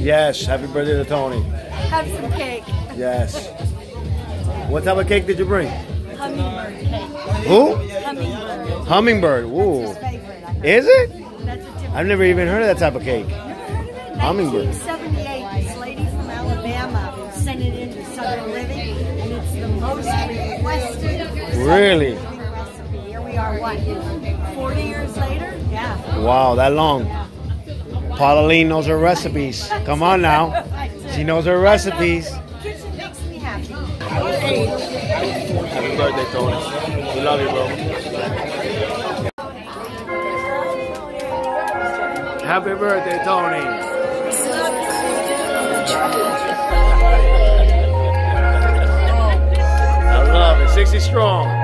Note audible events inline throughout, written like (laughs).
Yes, happy birthday to Tony. Have some cake. Yes. What type of cake did you bring? Hummingbird cake. Who? Hummingbird. Hummingbird. Ooh. Favorite. Is it? That's a different. I've never even heard of that type of cake. Hummingbird. 1978, this lady from Alabama sent it into Southern Living, and it's the most requested Really? Recipe. Here we are, what, 40 years later? Yeah. Wow, that long. Paula Lee knows her recipes. Come on now. She knows her recipes. Kitchen makes me happy. Happy birthday, Tony. We love you, bro. Happy birthday, Tony. I love it. 60 strong.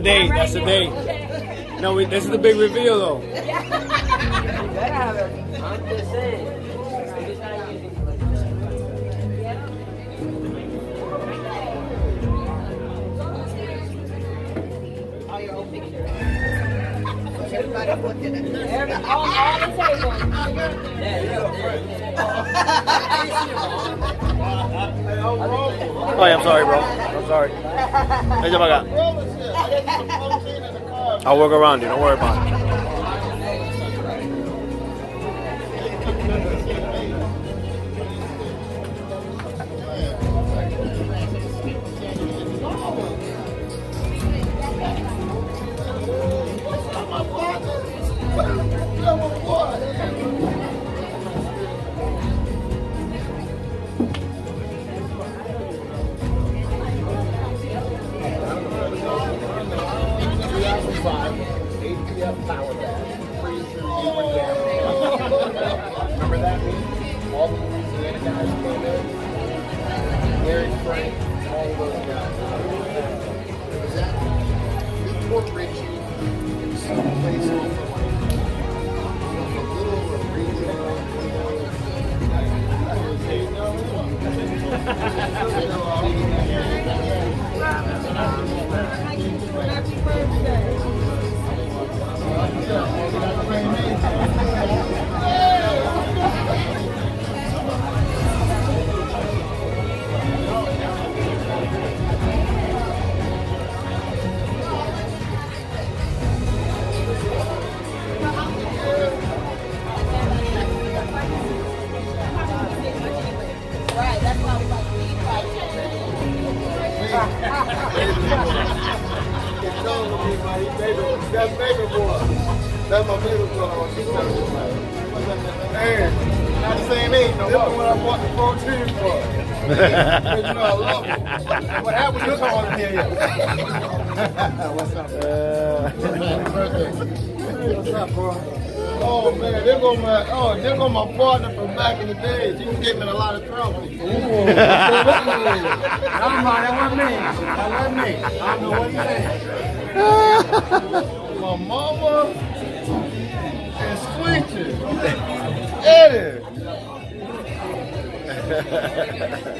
the. That's the day. No, we, this is the big reveal, though. Oh, yeah, I'm sorry, bro. I'm sorry. I got. I'll work around you. Don't worry about it. on my partner from back in the day. She was getting in a lot of trouble. Ooh. I'm (laughs) like, that wasn't me. That wasn't me. I don't know what he said. (laughs) my mama and Squeacher. Eddie. (laughs)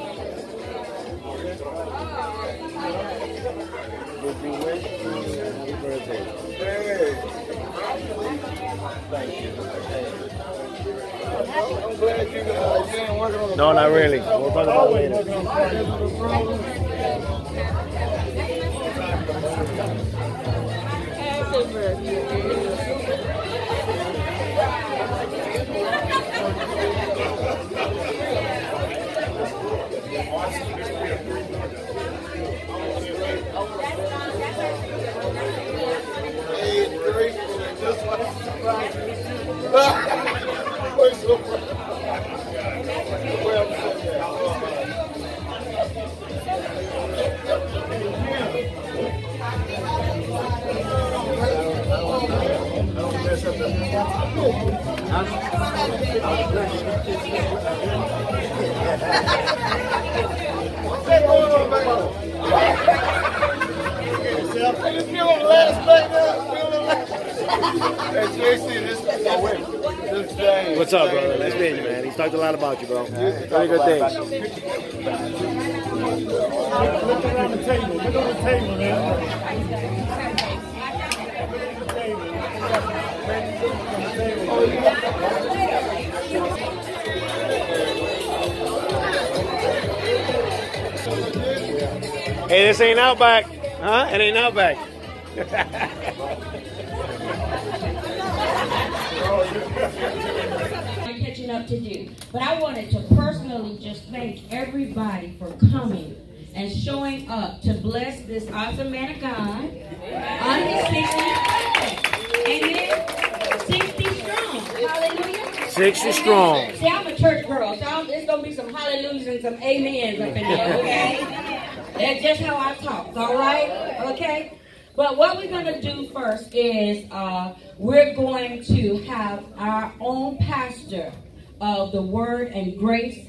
I'm glad you, on No, not really. We'll talk about it later. Man. He's talked a lot about you, bro. Very good things. Look around the table. Look on the table, man. Hey, this ain't Outback. Huh? It ain't Outback. (laughs) Up to do. But I wanted to personally just thank everybody for coming and showing up to bless this awesome man of God on his 60th birthday. Amen. 60 strong. Hallelujah. 60 strong. See, I'm a church girl, so I'm, it's gonna be some hallelujahs and some amens up in there, okay? That's just how I talk, all right? Okay? But what we're gonna do first is uh, we're going to have our own pastor of the Word and Grace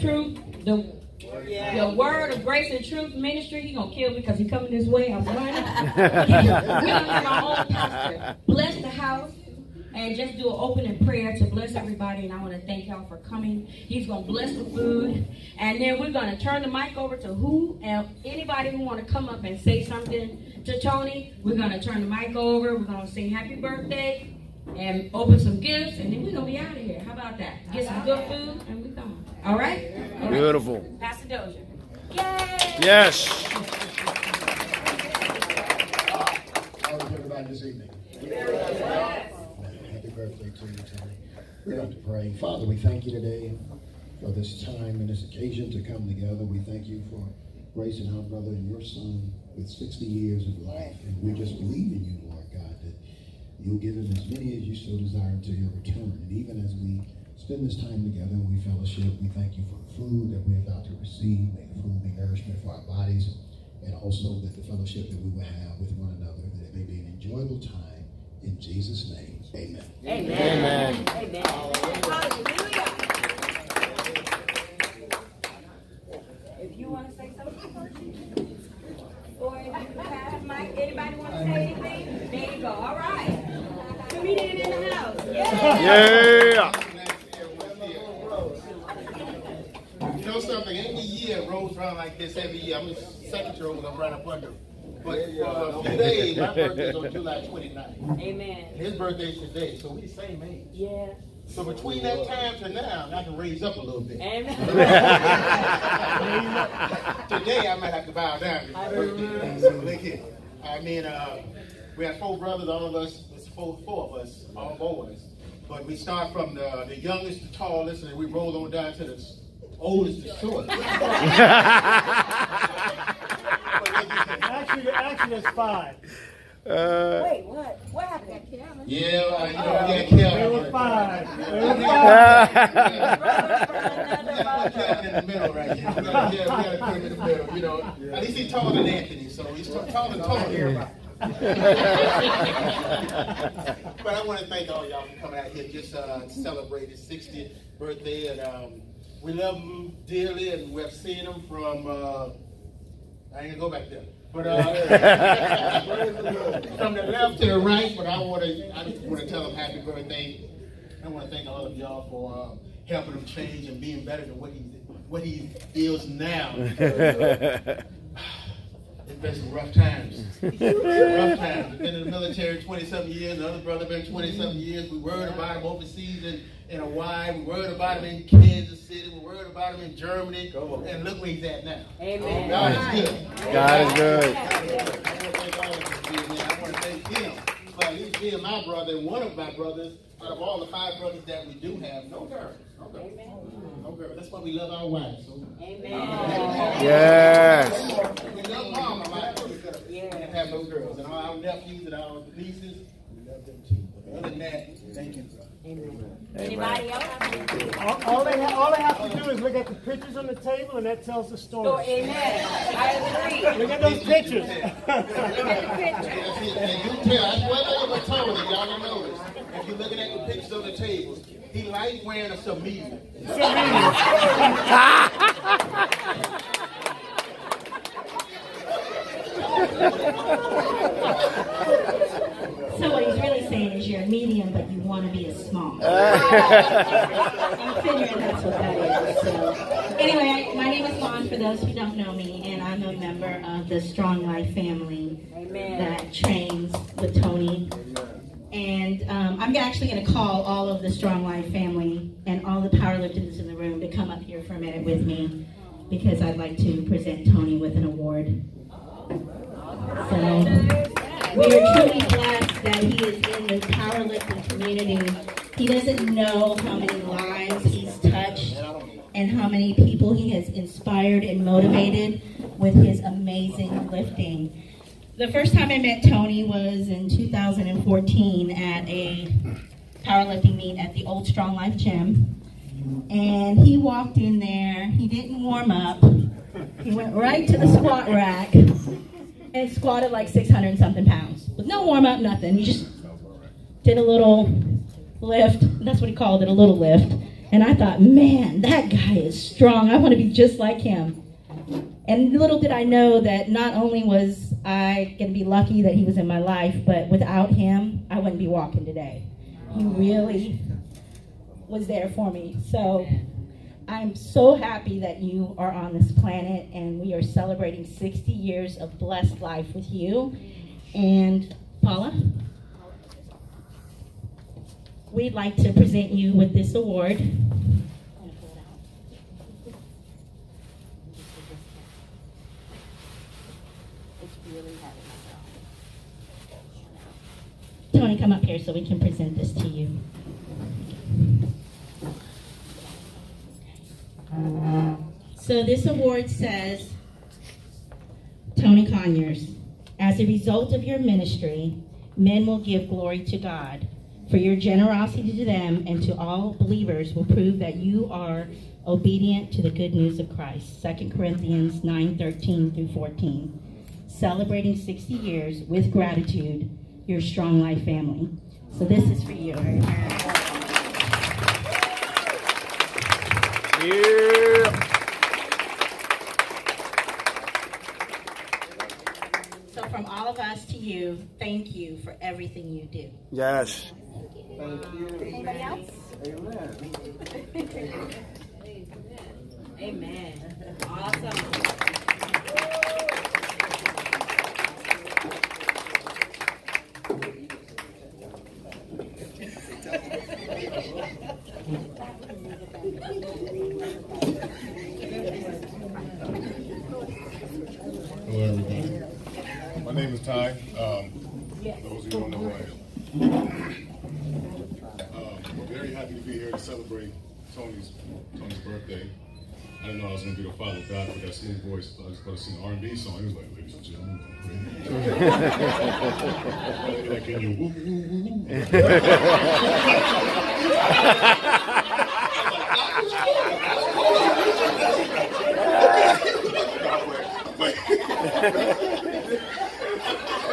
Truth, the the Word of Grace and Truth Ministry. He gonna kill me because he coming this way. I'm running. we're gonna have our own pastor bless the house and just do an opening prayer to bless everybody. And I want to thank y'all for coming. He's going to bless the food. And then we're going to turn the mic over to who and anybody who want to come up and say something to Tony. We're going to turn the mic over. We're going to sing happy birthday and open some gifts. And then we're going to be out of here. How about that? Get some good food and we're gone. All right? All right. Beautiful. Pastor Dozier. Yay! Yes. How is everybody this evening? Happy birthday to you, Tony. We're going to pray. Father, we thank you today for this time and this occasion to come together. We thank you for Grace and our brother and your son with 60 years of life. And we just believe in you, Lord God, that you'll give him as many as you so desire to your return. And even as we spend this time together and we fellowship, we thank you for the food that we're about to receive. May the food be nourishment for our bodies and also that the fellowship that we will have with one another, that it may be an enjoyable time. In Jesus' name, amen. Amen. Amen. If you want to say something first, or if you pass the mic, anybody want to say anything? There you go. All right. Comedian in the house. Yeah. Yeah. You know something? Ain't the year rolls around like this every year. I'm a second year old. I'm right up under. But for a few days, my birthday's on July 29th. Amen. His birthday's today, so we the same age. Yeah. So between that time to now, I can raise up a little bit. Amen. (laughs) Today I might have to bow down. It's my birthday. So look here. I mean, uh, we have four brothers, all of us, it's four, four of us, all boys. But we start from the, the youngest to tallest, and we roll on down to the oldest to shortest. (laughs) (laughs) Actually, actually, it's five. Uh, Wait, what? What happened? Yeah, uh, you know, we got There were Kelvin. five. There were We five. gotta put Kelvin in the middle right here. We gotta, yeah, we gotta put him in the middle, you know. At least he's taller than Anthony, so he's taller than Tony. (laughs) But I want to thank all y'all for coming out here just uh, to celebrate his 60th birthday, and um, we love him dearly, and we've seen him from uh, I ain't gonna go back there. But uh, (laughs) from the left to the right, but I want to I just want to tell him happy birthday. I want to thank all of y'all for uh, helping him change and being better than what he what he is now. (laughs) It's been some rough times. (laughs) rough times. Been in the military 27 years. The other brother been 27 years. We worried about him overseas in, in Hawaii. We're worried about him in Kansas City. We're worried about him in Germany. And look where he's at now. Amen. God is good. God is good. I want to thank him for at least being my brother and one of my brothers out of all the five brothers that we do have. No girls. No girls. No girls. That's why we love our wives. So. Yes. We love mama, right? Because we didn't have no girls. And all our nephews and our nieces, we love them too. But other than that, thank you. Anybody else? All, all they ha- all they have to do is look at the pictures on the table, and that tells the Oh, story. amen. I agree. Look at those pictures. And you tell, I swear to you, told you, y'all don't know this. If you're looking at the pictures on the table, he likes wearing a Samia. So what he's really saying is you're a medium, but you want to be a small. (laughs) I'm figuring that's what that is. So anyway, my name is Vaughn. For those who don't know me, and I'm a member of the Strong Life family that trains with Tony. And um, I'm actually going to call all of the Strong Life family and all the powerlifters in the room to come up here for a minute with me because I'd like to present Tony with an award. So we are truly blessed that he is in the powerlifting community. He doesn't know how many lives he's touched and how many people he has inspired and motivated with his amazing lifting. The first time I met Tony was in 2014 at a powerlifting meet at the Old Strong Life Gym. And he walked in there, he didn't warm up. He went right to the squat rack and squatted like 600 and something pounds with no warm up, nothing. He just did a little lift. That's what he called it, a little lift. And I thought, man, that guy is strong. I want to be just like him. And little did I know that not only was I going to be lucky that he was in my life, but without him, I wouldn't be walking today. He really was there for me. So I'm so happy that you are on this planet and we are celebrating 60 years of blessed life with you. And Paula, we'd like to present you with this award. Tony, come up here so we can present this to you. So this award says, Tony Conyers, as a result of your ministry, men will give glory to God. For your generosity to them and to all believers will prove that you are obedient to the good news of Christ. 2 Corinthians 9 13 through 14. Celebrating 60 years with gratitude, your Strong Life family. So this is for you. Yeah. So from all of us to you, thank you for everything you do. Yes. Thank you. Anybody else? Amen. Amen. Amen. (laughs) Awesome. Hello, everybody. My name is Ty. Um, those who don't know who I am. Um, we're very happy to be here to celebrate Tony's Tony's birthday. I didn't know I was to be the father of God with that smooth voice. I was going to sing an R&B song. He was like, ladies and gentlemen, (laughs) like, can you woo, woo, woo?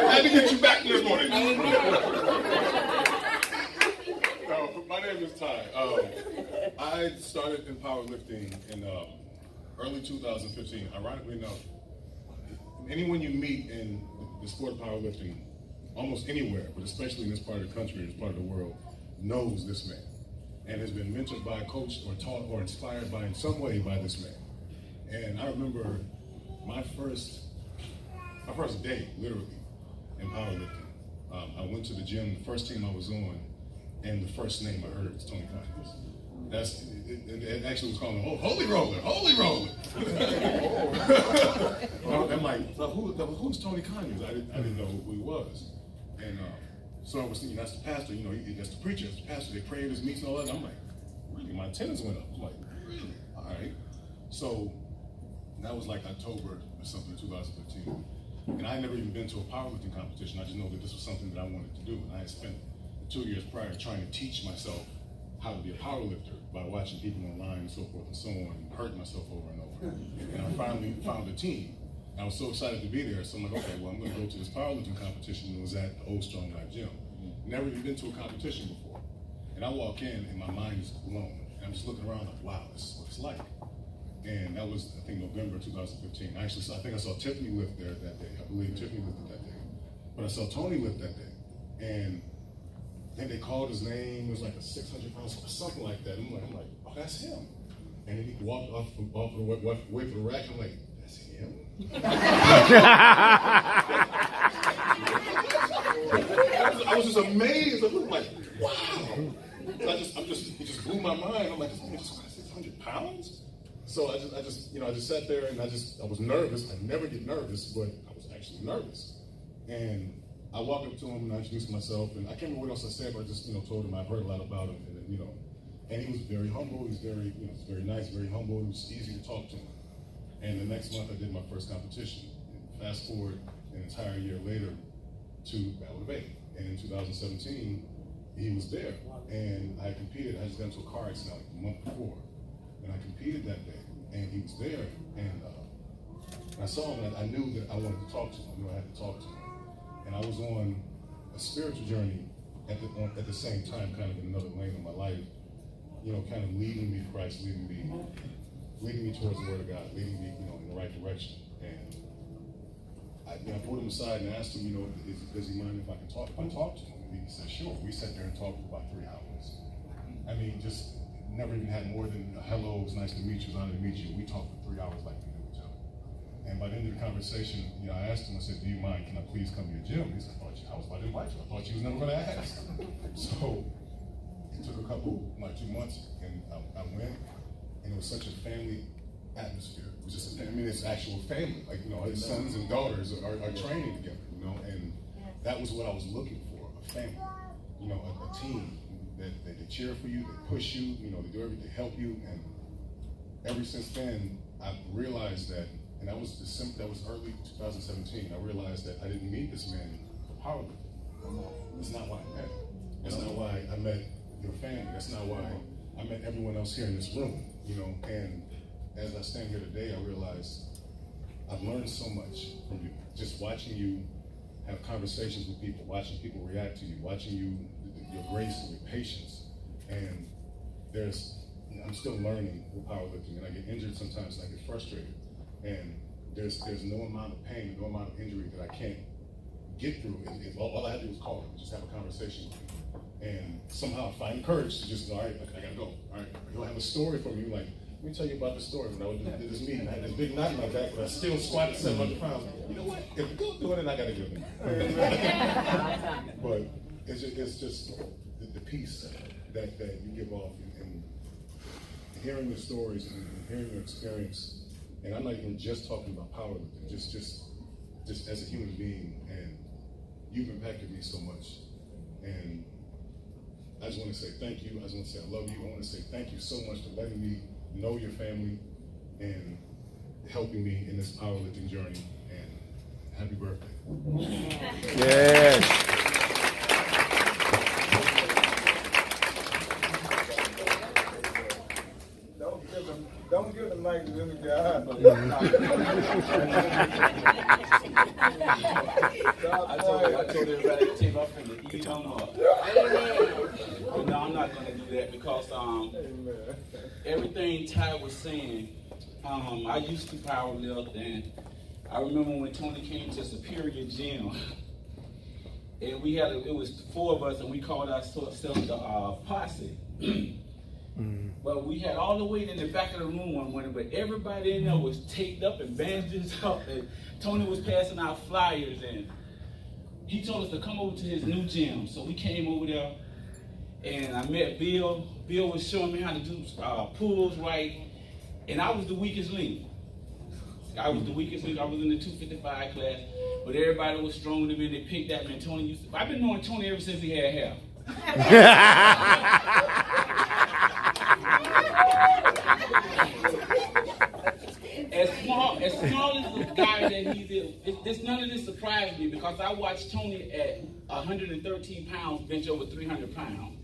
I had to get you back this morning. Uh, my name is Ty. Um, Started in powerlifting in um, early 2015. Ironically enough, anyone you meet in the sport of powerlifting, almost anywhere, but especially in this part of the country, this part of the world, knows this man and has been mentored by, coached, or taught, or inspired by in some way by this man. And I remember my first, my first day, literally, in powerlifting. Um, I went to the gym, the first team I was on, and the first name I heard was Tony Conyers. That's it, actually was called oh, Holy Roller, Holy Roller. I'm like, so who, who's Tony Conyers? I didn't, I didn't know who he was. And um, so I was thinking, that's the pastor, you know, he, that's the preacher, that's the pastor. They pray at his meetings and all that. And I'm like, really? My attendance went up. I'm like, really? All right. So that was like October or something, 2015. And I had never even been to a powerlifting competition. I just know that this was something that I wanted to do. And I had spent two years prior trying to teach myself how to be a powerlifter by watching people online and so forth and so on, and hurt myself over and over. And I finally found a team. I was so excited to be there. So I'm like, okay, well, I'm going to go to this powerlifting competition. It was at the Old Strong Life Gym. Never even been to a competition before. And I walk in, and my mind is blown. And I'm just looking around like, wow, this is what it's like. And that was, I think, November 2015. I actually, saw, I think I saw Tiffany lift there that day. I believe Tiffany lifted that day. But I saw Tony lift that day. And think they called his name. It was like a 600 pounds, or something like that. I'm like, I'm like, oh, that's him. And then he walked off, off the way, way for the rack. I'm like, that's him. I was just amazed. I was like, wow. I just, I'm just, it just blew my mind. I'm like, this man just 600 pounds? So I just, I just, you know, I just sat there and I just, I was nervous. I never get nervous, but I was actually nervous. And I walked up to him and I introduced myself, and I can't remember what else I said, but I just, you know, told him I've heard a lot about him, and you know, and he was very humble. He was very, you know, very nice, very humble. It was easy to talk to him. And the next month, I did my first competition. And Fast forward an entire year later to Battle of Bay, and in 2017, he was there, and I competed. I just got into a car accident like a month before, and I competed that day, and he was there, and uh, I saw him, and I knew that I wanted to talk to him. I knew I had to talk to him, and I was on a spiritual journey at the on, at the same time, kind of in another lane of my life, you know, kind of leading me to Christ, leading me, leading me towards the Word of God, leading me, you know, in the right direction, and. I, you know, I pulled him aside and asked him, you know, is, does he mind if I can talk? If I talk to him, and he said, sure. We sat there and talked for about three hours. I mean, just never even had more than a hello, it's nice to meet you, it's honor to meet you. We talked for three hours like we knew each other. And by the end of the conversation, you know, I asked him, I said, do you mind, can I please come to your gym? He said, I, thought you, I was about to invite you. I thought you was never going to ask. (laughs) so it took a couple, like two months, and I, I went, and it was such a family atmosphere. It was just, I mean, it's actual family. Like, you know, his sons and daughters are, are training together, you know, and that was what I was looking for, a family, you know, a, a team that, that they cheer for you, they push you, you know, they do everything, to help you. And ever since then, I've realized that, and that was December, that was early 2017, I realized that I didn't meet this man for powerlifting. That's not why I met. That's not why I met your family. That's not why I met everyone else here in this room, you know, and as I stand here today, I realize I've learned so much from you. Just watching you have conversations with people, watching people react to you, watching you, your grace and your patience. And there's, I'm still learning with powerlifting, and I get injured sometimes, and I get frustrated. And there's there's no amount of pain, no amount of injury that I can't get through. It, it, all, all, I have to do is call him, just have a conversation with him. And somehow find courage to just, go all right, I, I gotta go. All right, he'll have a story for me, like, let me tell you about the story when I was at this meeting. I had this big knot in my back, but I still squatted 700 pounds. You know what? If go do it, I got to give it. (laughs) but it's just, it's just the, the, peace that, that you give off and, and hearing the stories and, and hearing your experience. And I'm not even just talking about powerlifting, just, just, just as a human being. And you've impacted me so much. And I just want to say thank you. I just want to say I love you. I want to say thank you so much for letting me know your family and helping me in this powerlifting journey. And happy birthday. Yes. Don't give them, don't give them like the (laughs) guy. I told, I told everybody to take off from the eat them up. But no, I'm not gonna do that because um, everything Ty was saying, um, I used to power lift and I remember when Tony came to Superior Gym, and we had a, it was four of us, and we called ourselves the uh, posse. (clears throat) But we had all the way in the back of the room one morning, but everybody in there was taped up and bandaged up, (laughs) and Tony was passing out flyers, and he told us to come over to his new gym. So we came over there, and I met Bill. Bill was showing me how to do uh, pulls right, and I was the weakest link. I was the weakest link. I was in the 255 class, but everybody was stronger than me. They picked that man. Tony used to, I've been knowing Tony ever since he had hair. (laughs) (laughs) as small as small as the guy that he is, it, this none of this surprised me because I watched Tony at 113 pounds bench over 300 pounds.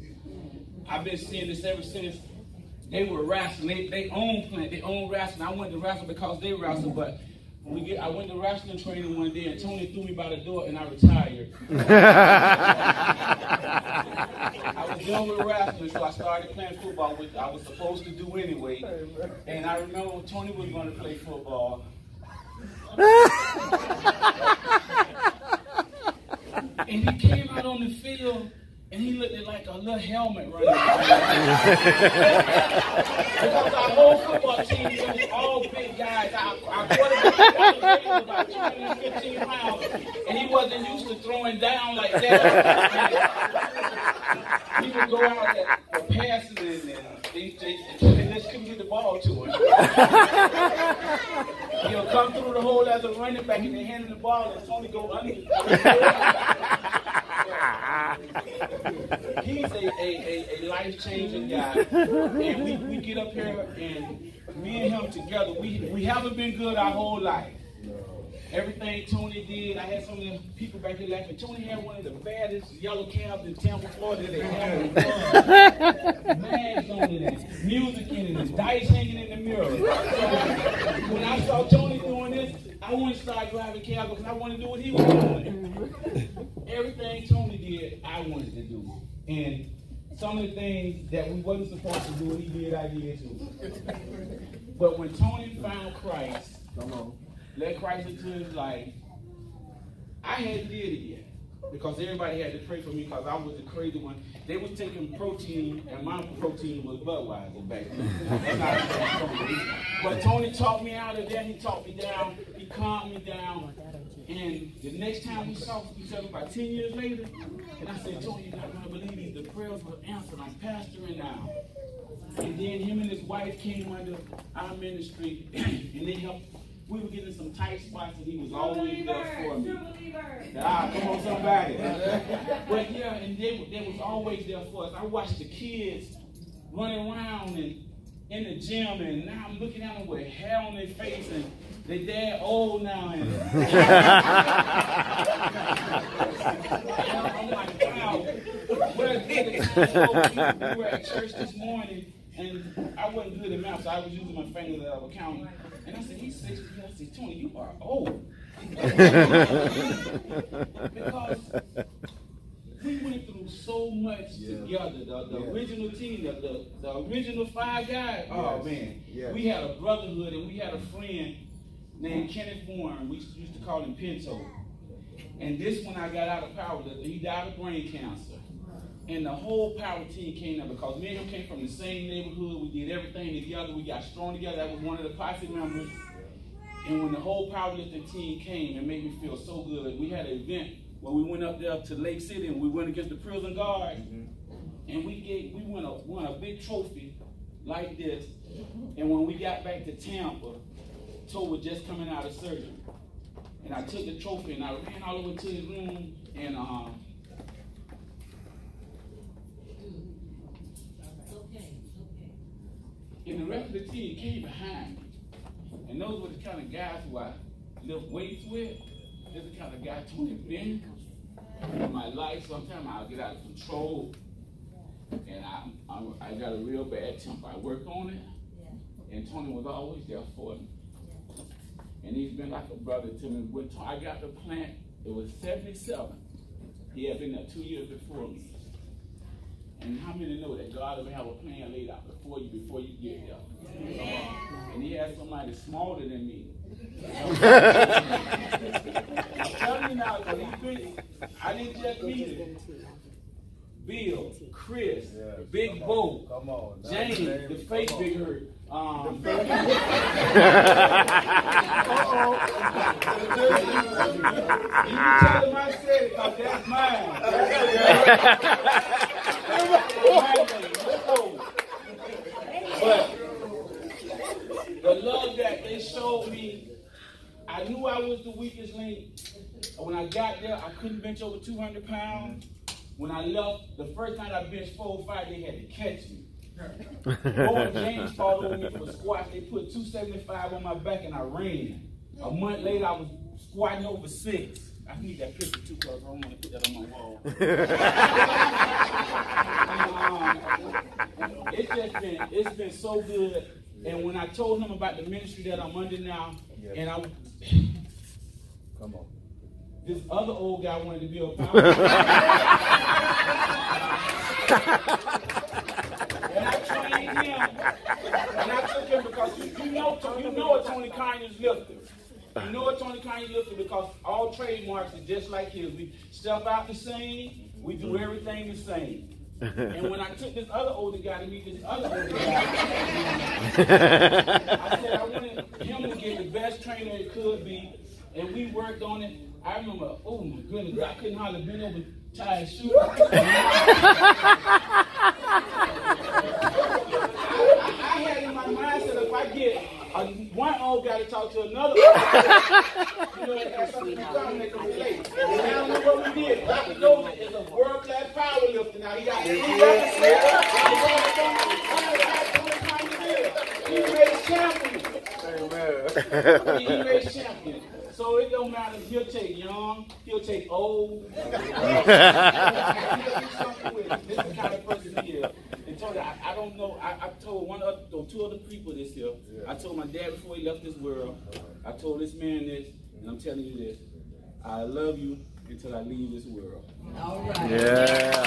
I've been seeing this ever since they were wrestling. They, they own plant, they own wrestling. I went to wrestle because they wrestle, but when we get, I went to wrestling training one day and Tony threw me by the door and I retired. (laughs) I was done with wrestling, so I started playing football, which I was supposed to do anyway. And I remember Tony was going to play football. (laughs) and he came out on the field and he looked like a little helmet running Because our whole football team was all big guys. Our, our quarterback was about 215 pounds, and he wasn't used to throwing down like that. (laughs) he would go out there for passing and, and they, they, they just couldn't get the ball to him. (laughs) He'll come through the hole as a running back and they hand him the ball and Tony go under. (laughs) He's a, a, a, a life changing guy. And we, we get up here and me and him together, we, we haven't been good our whole life. Everything Tony did, I had some of the people back here laughing. Tony had one of the baddest yellow cabs in Tampa, Florida. They had mags on it, music in it, dice hanging in the mirror. When I saw Tony doing this, I to start driving cabs because I wanted to do what he was doing. Everything Tony did, I wanted to do. And some of the things that we wasn't supposed to do, he did, I did too. But when Tony found Christ, come on let Christ into his life. I hadn't did it yet because everybody had to pray for me because I was the crazy one. They was taking protein, and my protein was Budweiser back then. but Tony talked me out of that. He talked me down. He calmed me down. And the next time we saw each other, about 10 years later, and I said, Tony, you're not going to believe it. The prayers were answered. I'm pastoring now. And then him and his wife came under our ministry, (clears throat) and they helped we were getting some tight spots and he was always there for me. Ah, come on, somebody. (laughs) but yeah, and they, they was always there for us. I watched the kids running around and in the gym, and now I'm looking at them with hair on their face, and they dad old now, and I'm like, wow. Whereas we were at church this morning, and I wasn't good at math, so I was using my fingers that I was counting. And I said, he's 60. I said, Tony, you are old. because we went through so much yes. together. The, the yes. original team, the, the, the, original five guys. Oh, yes. man. We had a brotherhood and we had a friend named Kenneth Warren. We used to call him Pinto. And this one I got out of power. He died of brain cancer. And the whole power team came up because me and him came from the same neighborhood. We did everything together. We got strong together. That was one of the posse members. And when the whole powerlifting team came, it made me feel so good. We had an event where we went up there to Lake City and we went against the prison guards. Mm-hmm. And we gave, we won a, won a big trophy like this. And when we got back to Tampa, Toe was just coming out of surgery. And I took the trophy and I ran all over to his room and um, And the rest of the team came behind me. And those were the kind of guys who I lift weights with. They're the kind of guy Tony been in my life. Sometimes I'll get out of control. And I, I, I got a real bad temper. I work on it. And Tony was always there for me. And he's been like a brother to me. When I got the plant, it was 77. He had been there two years before me. And how many know that God will have a plan laid out before you before you get there? And He has somebody smaller than me. (laughs) I'm telling you now, 'cause he's been, I didn't just meet him. Bill, Chris, Big Bo, James, the fake Big Hurt. Um, but the love that they showed me, I knew I was the weakest link. When I got there, I couldn't bench over 200 pounds. When I left, the first night I benched four or five, they had to catch me. Bo James called over me for squats. They put 275 on my back and I ran. A month later, I was squatting over six. I need that picture too, because I don't want to put that on my wall. (laughs) and, um, it's just been, it's been so good. And when I told him about the ministry that I'm under now, and I, Come on. this other old guy wanted to be a (laughs) pastor. And I him, and I took him because you, you know, you know a Tony Conyers lifter. You know a Tony Conyers lifter because all trademarks are just like his. We step out the same, we do mm-hmm. everything the same. (laughs) And when I took this other older guy to meet this other older guy, (laughs) I said I wanted him to get the best trainer it could be, and we worked on it. I remember, oh my goodness, I couldn't hardly bend over tie his shoe. (laughs) I had in my mindset if I get a, one old guy to talk to another (laughs) old guy, you know, it has something in common that can relate. And now look what we did. Dr. Dozier is a world-class power lifter. Now he got he He's raised champion. He raised champion. So it don't matter he'll take young, he'll take old. (laughs) He'll do something with it. This is the kind of person he is. And told her, I, I don't know. I, I told one other, or two other people this here. I told my dad before he left this world. I told this man this, and I'm telling you this. I love you until I leave this world. All right. Yeah.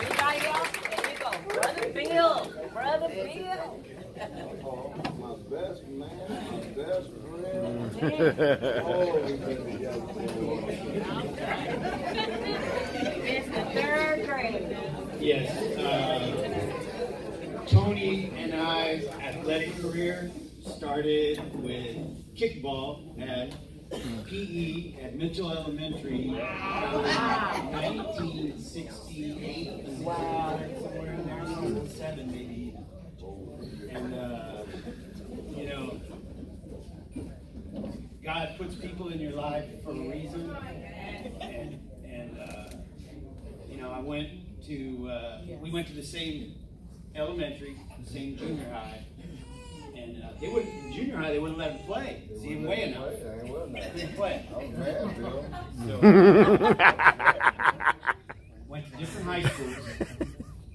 Anybody else? There you go. Brother Bill. Brother Bill. My best man, my best friend. Oh, It's the third grade. Yes. Uh, Tony and I's athletic career started with kickball at PE at Mitchell Elementary in 1968. Wow. Somewhere in there, 67 maybe. And, uh, you know, God puts people in your life for a reason. And, and uh, you know, I went to, uh, we went to the same elementary, the same junior high. And uh, they wouldn't, junior high, they wouldn't let him play. See him way enough. Couldn't play. (laughs) So, (laughs) went to different high schools.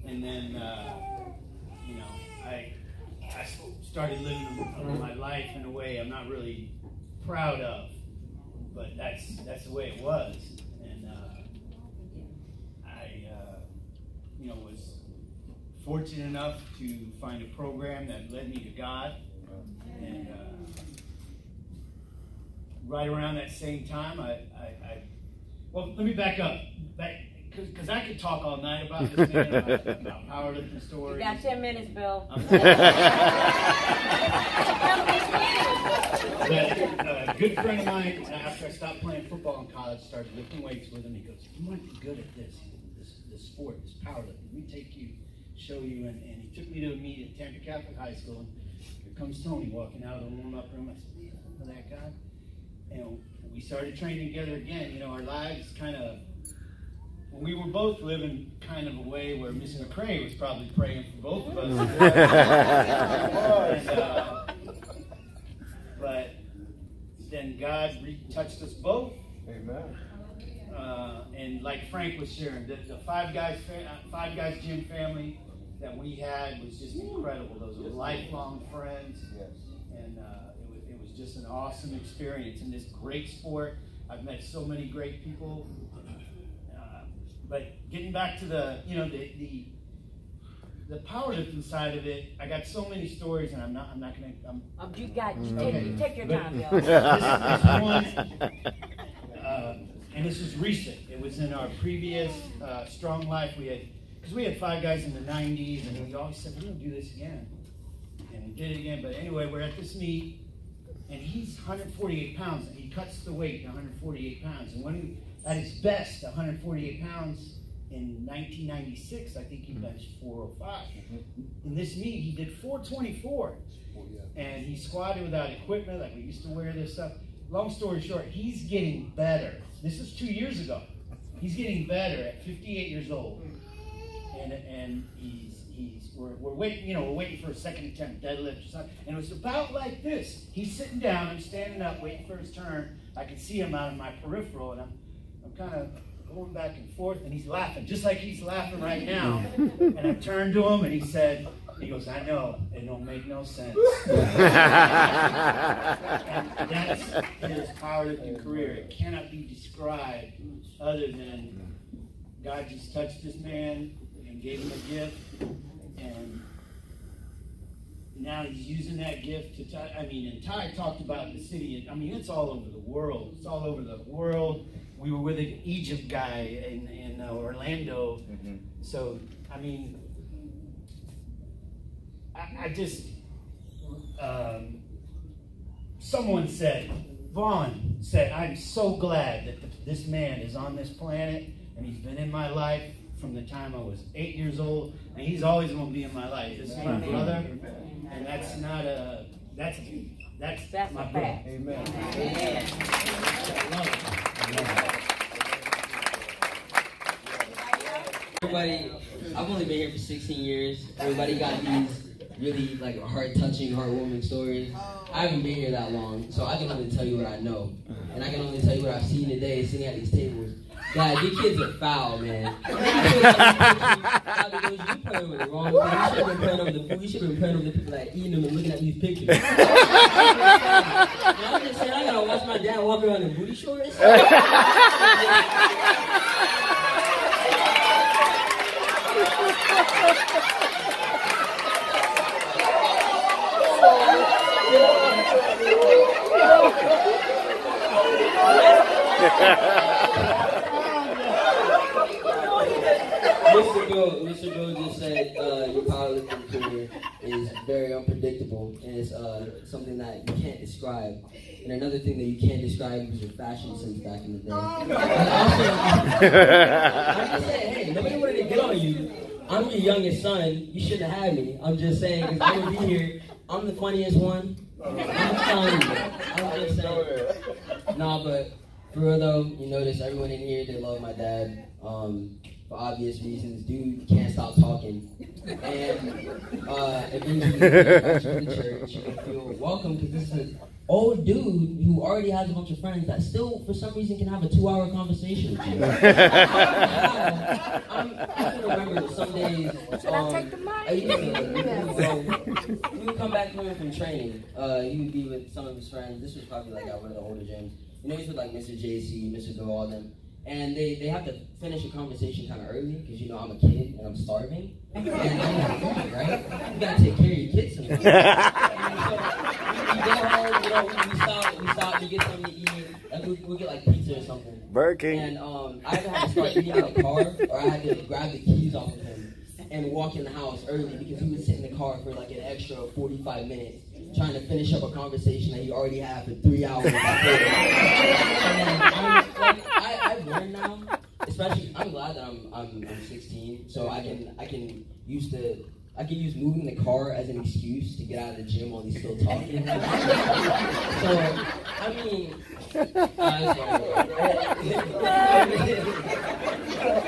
And then, uh, you know, I, I started living my life in a way I'm not really proud of. But that's, that's the way it was. And, uh, I, uh, you know, was fortunate enough to find a program that led me to God. And uh, right around that same time, I, I, I well, let me back up. Because I could talk all night about (laughs) this man, about, about powerlifting You stories. got 10 minutes, Bill. (laughs) But uh, a good friend of mine, after I stopped playing football in college, started lifting weights with him. He goes, "You might be good at this, this, this sport, this powerlifting. Let me take you, show you." And, and he took me to a meet at Tampa Catholic High School. And here comes Tony walking out of the warm-up room. I said, "Man, I know that guy." And we started training together again. You know, our lives kind of. We were both living kind of a way where Miss McCrae was probably praying for both of us. (laughs) and, uh, but then God retouched us both. Amen. Uh, and like Frank was sharing, the, the five guys, uh, five guys gym family that we had was just incredible. Those were lifelong friends, and uh, it, was, it was just an awesome experience in this great sport. I've met so many great people. But getting back to the, you know, the the the powerlifting side of it, I got so many stories, and I'm not, I'm not gonna. I'm, Um, you got, you Okay. take, you take your But time, this- this (laughs) uh, and this is recent. It was in our previous uh, Strong Life. We had, because we had five guys in the 90s, and we always said, we're going to do this again. And we did it again. But anyway, we're at this meet, and he's 148 pounds, and he cuts the weight to 148 pounds. And when he, at his best, 148 pounds, in 1996, I think he mm-hmm. benched 405. Mm-hmm. In this meet, he did 424 and he squatted without equipment, like we used to wear this stuff. Long story short, he's getting better. This is two years ago. He's getting better at 58 years old, mm. and and he's he's we're, we're waiting. You know, we're waiting for a second attempt deadlift or something. And it was about like this. He's sitting down. I'm standing up, waiting for his turn. I can see him out of my peripheral, and I'm kind of going back and forth, and he's laughing, just like he's laughing right now. and I turned to him, and he said. He goes, I know, it don't make no sense. (laughs) and that's his powerlifting career. It cannot be described other than God just touched this man and gave him a gift, and now he's using that gift to. T- I mean, and Ty talked about the city. I mean, it's all over the world. It's all over the world. We were with an Egypt guy in, in uh, Orlando, so I mean, I, I just um, someone said, Vaughn said, I'm so glad that th- this man is on this planet and he's been in my life from the time I was eight years old, and he's always going to be in my life. This is my brother, and that's not a that's that's that's my a fact. Amen. Amen. I love it. I love it. Everybody, I've only been here for 16 years. Everybody got these really like heart-touching, heartwarming stories. Oh. I haven't been here that long, so I can only tell you what I know, and I can only tell you what I've seen today, sitting at these tables. God, you kids are foul, man. God, because you praying with the wrong thing. You should have been praying over the food. You should have been praying over the people that are eating them and looking at these pictures. And I'm just saying, I gotta watch my dad walk around in booty shorts. Mr. Bill, Mr. Bill just said uh, your powerlifting career is very unpredictable and it's uh, something that you can't describe. And another thing that you can't describe is your fashion sense back in the day. And also, (laughs) I'm just saying, hey, nobody wanted to get on you. I'm your youngest son. You shouldn't have had me. I'm just saying, 'cause I'm gonna be here. I'm the funniest one. I'm telling you. I'm just saying. Nah, but for real though, you notice everyone in here, they love my dad. Um, for obvious reasons, dude can't stop talking. And uh, eventually, (laughs) back to the church, you feel welcome because this is an old dude who already has a bunch of friends that still, for some reason, can have a two-hour conversation with you. (laughs) I'm, I can remember some days. Um, I used to, we would come back home from training. Uh, he would be with some of his friends. This was probably like at one of the older gyms. You know, he's with like Mr. JC, Mr. Bill, all them. And they, they have to finish a conversation kind of early because you know I'm a kid and I'm starving. (laughs) And I'm hungry, right? You gotta take care of your kids sometimes. (laughs) And so we go home, you know, we, we stop, we stop, we get something to eat. Like we, we get like pizza or something. Burger King. And um, I either had to start eating in the car or I had to grab the keys off of him and walk in the house early because he would sit in the car for like an extra 45 minutes trying to finish up a conversation that you already had for three hours. (laughs) and like, I, I've learned now, especially I'm glad that I'm, I'm I'm 16, so I can I can use the I can use moving the car as an excuse to get out of the gym while he's still talking. (laughs) so I mean, uh, (laughs)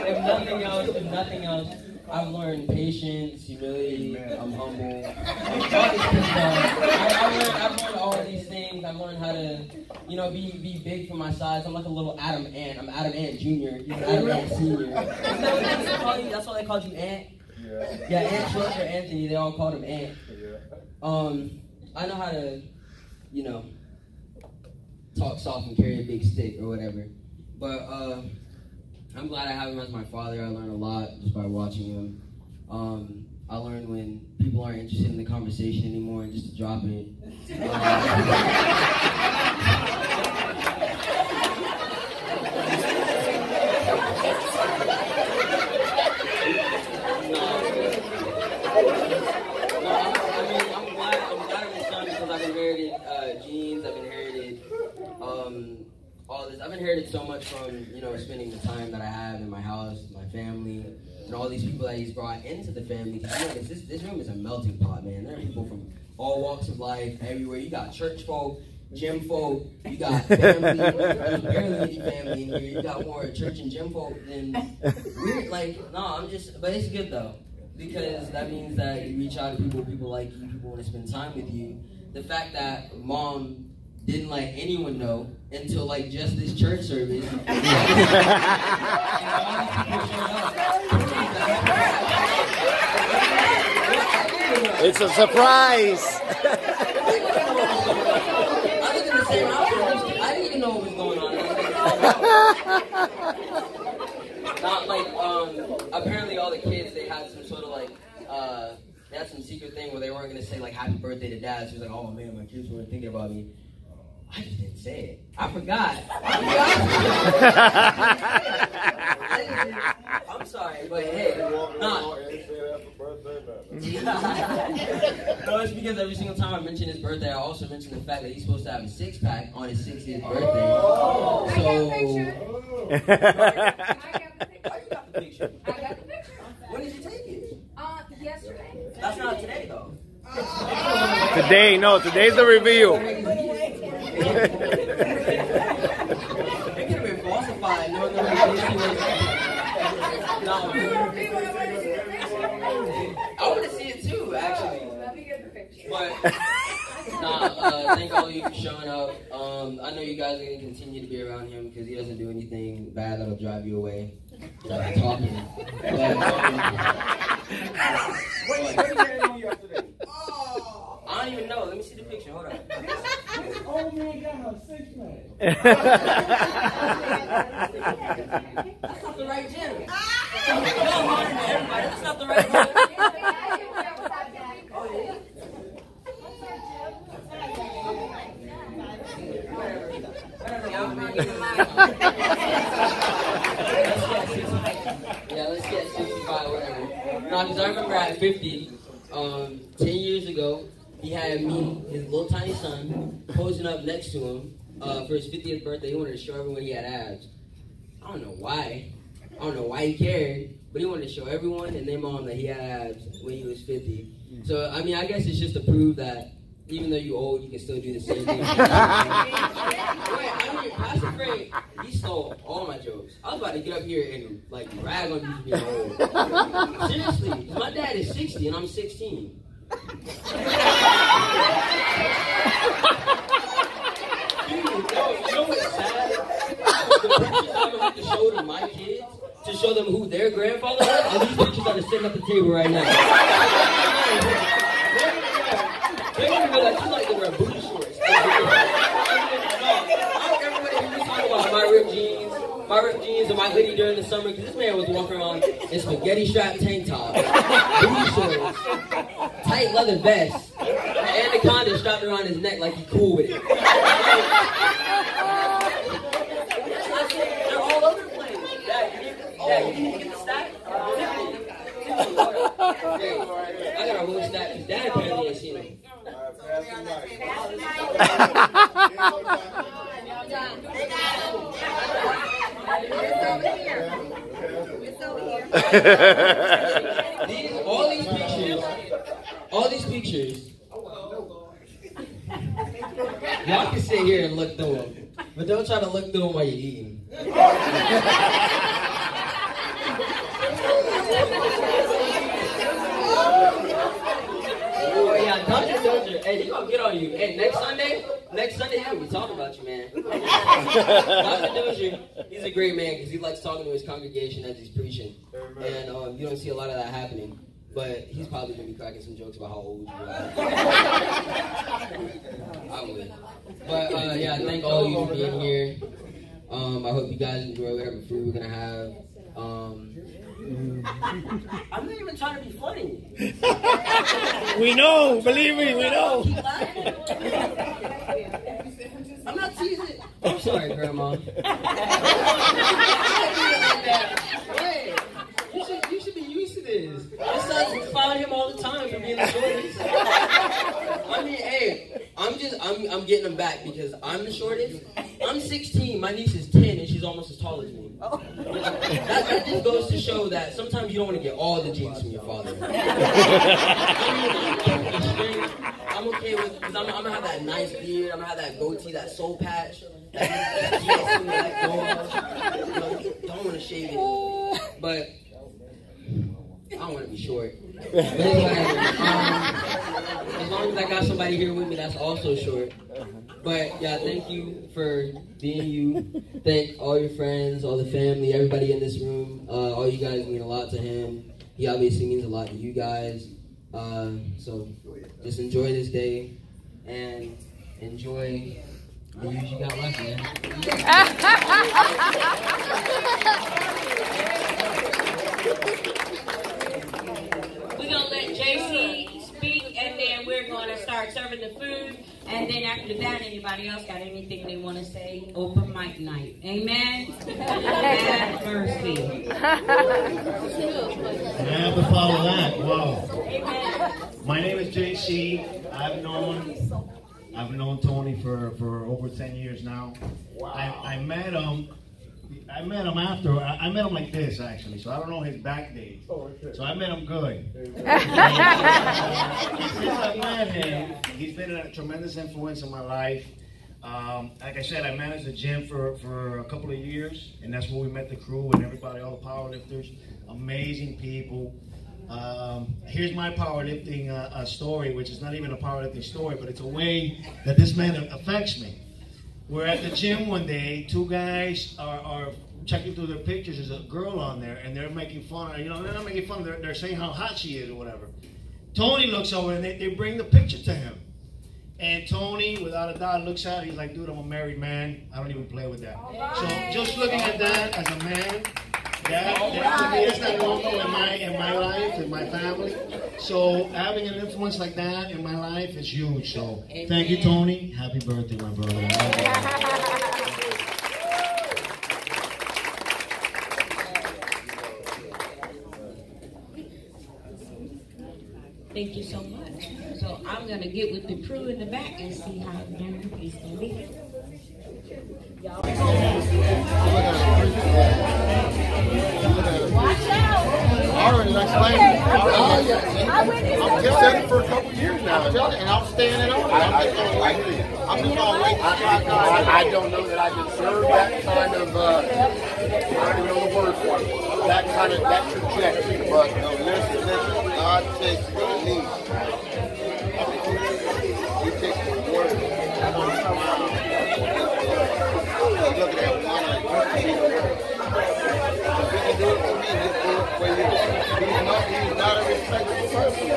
if nothing else, if nothing else, I've learned patience, humility. I'm humble. All this good stuff. I, I learned, I've learned all of these things. I've learned how to, you know, be be big for my size. I'm like a little Atom Ant. I'm Atom Ant Junior. He's Atom Ant Senior. (laughs) Isn't they call you? That's why they called you Ant. Yeah. Yeah, Ant short for Anthony. They all called him Ant. Yeah. Um, I know how to, you know, talk soft and carry a big stick or whatever. But uh, I'm glad I have him as my father. I learned a lot just by watching him. Um, I learned when people aren't interested in the conversation anymore and just to drop it. (laughs) (laughs) I mean, I'm glad, I'm glad I'm his son because I've inherited uh, genes, I've inherited um, all this. I've inherited so much from, you know, spending the time that I have in my house, my family, and all these people that he's brought into the family. you this, this room is a melting pot, man. There are people from all walks of life, everywhere. You got church folk, gym folk, you got (laughs) family, there's barely any family in here. You got more church and gym folk than weird. Like, no, I'm just, but it's good though because that means that you reach out to people, people like you, people want to spend time with you. The fact that mom didn't let anyone know until like just this church service. (laughs) It's a surprise. I the same. I didn't even know what was going on. Not like um. Apparently, all the kids they had some sort of like uh. They had some secret thing where they weren't gonna say like happy birthday to dad. She was like, oh man, my kids weren't thinking about me. I just didn't say it. I forgot. (laughs) I'm sorry, but hey, nah. No, it's because every single time I mention his birthday, I also mention the fact that he's supposed to have a six pack on his 60th birthday. So. (laughs) I have the picture. Are you got the picture? I got the picture. When did you take it? Uh, yesterday. That's not today, though. (laughs) Today, no, today's the reveal. It could have been falsified. No, no, no, no. (laughs) I want to see it too, actually. But (laughs) nah, uh, thank all of you for showing up. Um, I know you guys are gonna continue to be around him because he doesn't do anything bad that'll drive you away. Like talking. But, um, I don't even know. Let me see the picture. Hold on. Oh man, got her six pack. That's not the right gym. No, modern day, everybody. That's not the right gym. Yeah, let's get 65, whatever. No, because I remember at 50, um, 10 years ago, he had me, his little tiny son, posing up next to him uh, for his 50th birthday. He wanted to show everyone he had abs. I don't know why. I don't know why he cared, but he wanted to show everyone and their mom that he had abs when he was 50. So, I mean, I guess it's just to prove that even though you're old, you can still do the same thing. (laughs) Wait, I mean, Pastor Frank, he stole all my jokes. I was about to get up here and, like, rag on you for being old. Seriously, my dad is 60 and I'm 16. Dude, no, you know what's sad? The pictures I'm gonna have to show to my kids to show them who their grandfather was are these pictures that are sitting at the table right now. They don't even realize you like to wear booty shorts. Everybody hear me talk about my ripped jeans, my ripped jeans and my hoodie during the summer because this man was walking around in spaghetti strap tank top, booty shorts, tight leather vest, and anaconda strapped around his neck like he cool with it. They're all over the place. Dad, you didn't, Dad, you didn't get the stack? I got a whole stack because Dad apparently ain't seen it. These, all these pictures, all these pictures, y'all can sit here and look through them, but don't try to look through them while you're eating. (laughs) Yeah, Dr. Dozier, hey, he gonna get on you. Hey, next Sunday, next Sunday, he'll be talking about you, man. (laughs) Dr. Dozier, he's a great man because he likes talking to his congregation as he's preaching, and um, you don't see a lot of that happening. But he's probably gonna be cracking some jokes about how old you are. (laughs) I would. But uh, yeah, thank all of you for being here. Um, I hope you guys enjoy whatever food we're gonna have. Um, (laughs) I'm not even trying to be funny. (laughs) We know, believe me, we know. I'm not teasing. I'm sorry, Grandma. (laughs) Hey, you should, you should be used to this. My sons find him all the time for being the shortest. I mean, hey, I'm just I'm I'm getting him back because I'm the shortest. I'm 16. My niece is 10, and she's almost as tall as me. That, that just goes to show that sometimes you don't want to get all the genes from your father. (laughs) I'm okay with because I'm, I'm gonna have that nice beard. I'm gonna have that goatee, that soul patch. That, that you don't see me let. You know, don't want to shave it, but I don't want to be short. But anyway, um, as long as I got somebody here with me that's also short. But yeah, thank you for being you. (laughs) Thank all your friends, all the family, everybody in this room. Uh, all you guys mean a lot to him. He obviously means a lot to you guys. Uh, so just enjoy this day and enjoy the years you got left, man. (laughs) We're gonna let JC speak, and then we're gonna start serving the food. And then after that, anybody else got anything they want to say? Open mic night. Amen. Have mercy. I have to follow that. Wow. My name is JC. I've known I've known Tony for, for over ten years now. I, I met him. I met him after. I, I met him like this actually, so I don't know his back days. So I met him good. (laughs) Since I met him, he's been a tremendous influence in my life. Um, like I said, I managed the gym for, for a couple of years, and that's where we met the crew and everybody, all the powerlifters, amazing people. Um, here's my powerlifting uh, uh, story, which is not even a powerlifting story, but it's a way that this man affects me. We're at the gym one day. Two guys are, are checking through their pictures. There's a girl on there, and they're making fun. Of, you know, they're not making fun. They're, they're saying how hot she is or whatever. Tony looks over, and they, they bring the picture to him. And Tony, without a doubt, looks at it. He's like, "Dude, I'm a married man. I don't even play with that." So just looking at that as a man, that, that is not normal in my in my life, in my family. So having an influence like that in my life is huge. So thank you, Tony. Happy birthday, my brother. I love you. Thank you so much. So I'm gonna get with the crew in the back and see how the dinner is gonna be. I already explained. I already, I'm just said it for a couple years now. And I'm staying it on. I'm just gonna wait. I'm just gonna wait. I, don't know that I deserve that kind of. Uh, I don't even know the word for it. That kind of that trajectory. But no, listen, listen. God takes lead. He takes the word. Look at that one. If he can do it for me, He's not, he's not a respectable person.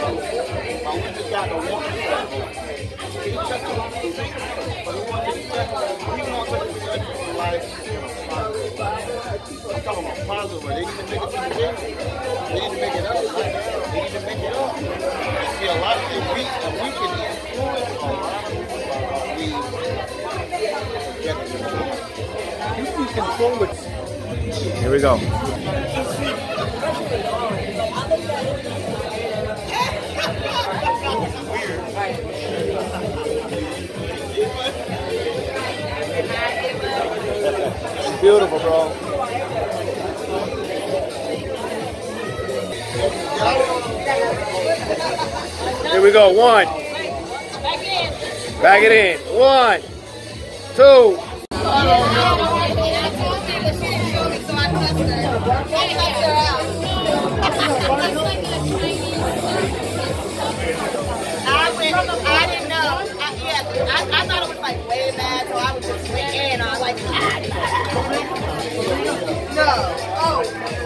But we just got to to check him. He him. But we want to check him. We want to like, I'm talking about positive. They need to make it to the. They need to make it up. They need to make it up. You see a lot of things we, we can influence a lot of we the You can control it. Here we go. Beautiful, bro. Here we go. One. Back it in. One, two.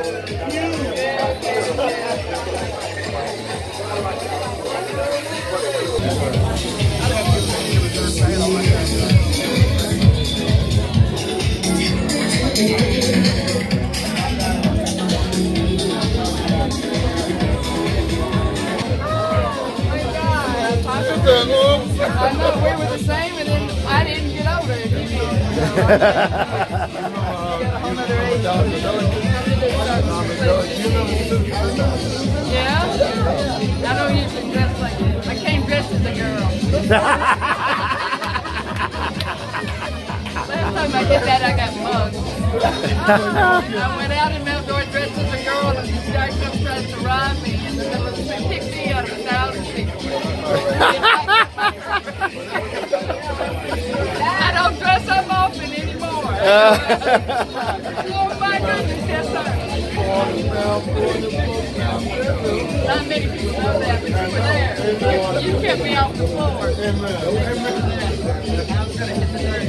I know we were the same, and then I didn't get over it. (laughs) You got a whole other age. Last time I did that, I got mugged. I went out in outdoor dressed as a girl, and this guy comes trying to rob me in the middle of the street, picked me out of a thousand people. I don't dress up often anymore. (laughs) oh my goodness, yes sir. Not many people know that, but you were there. You kept me off the floor. I was gonna hit the dirt.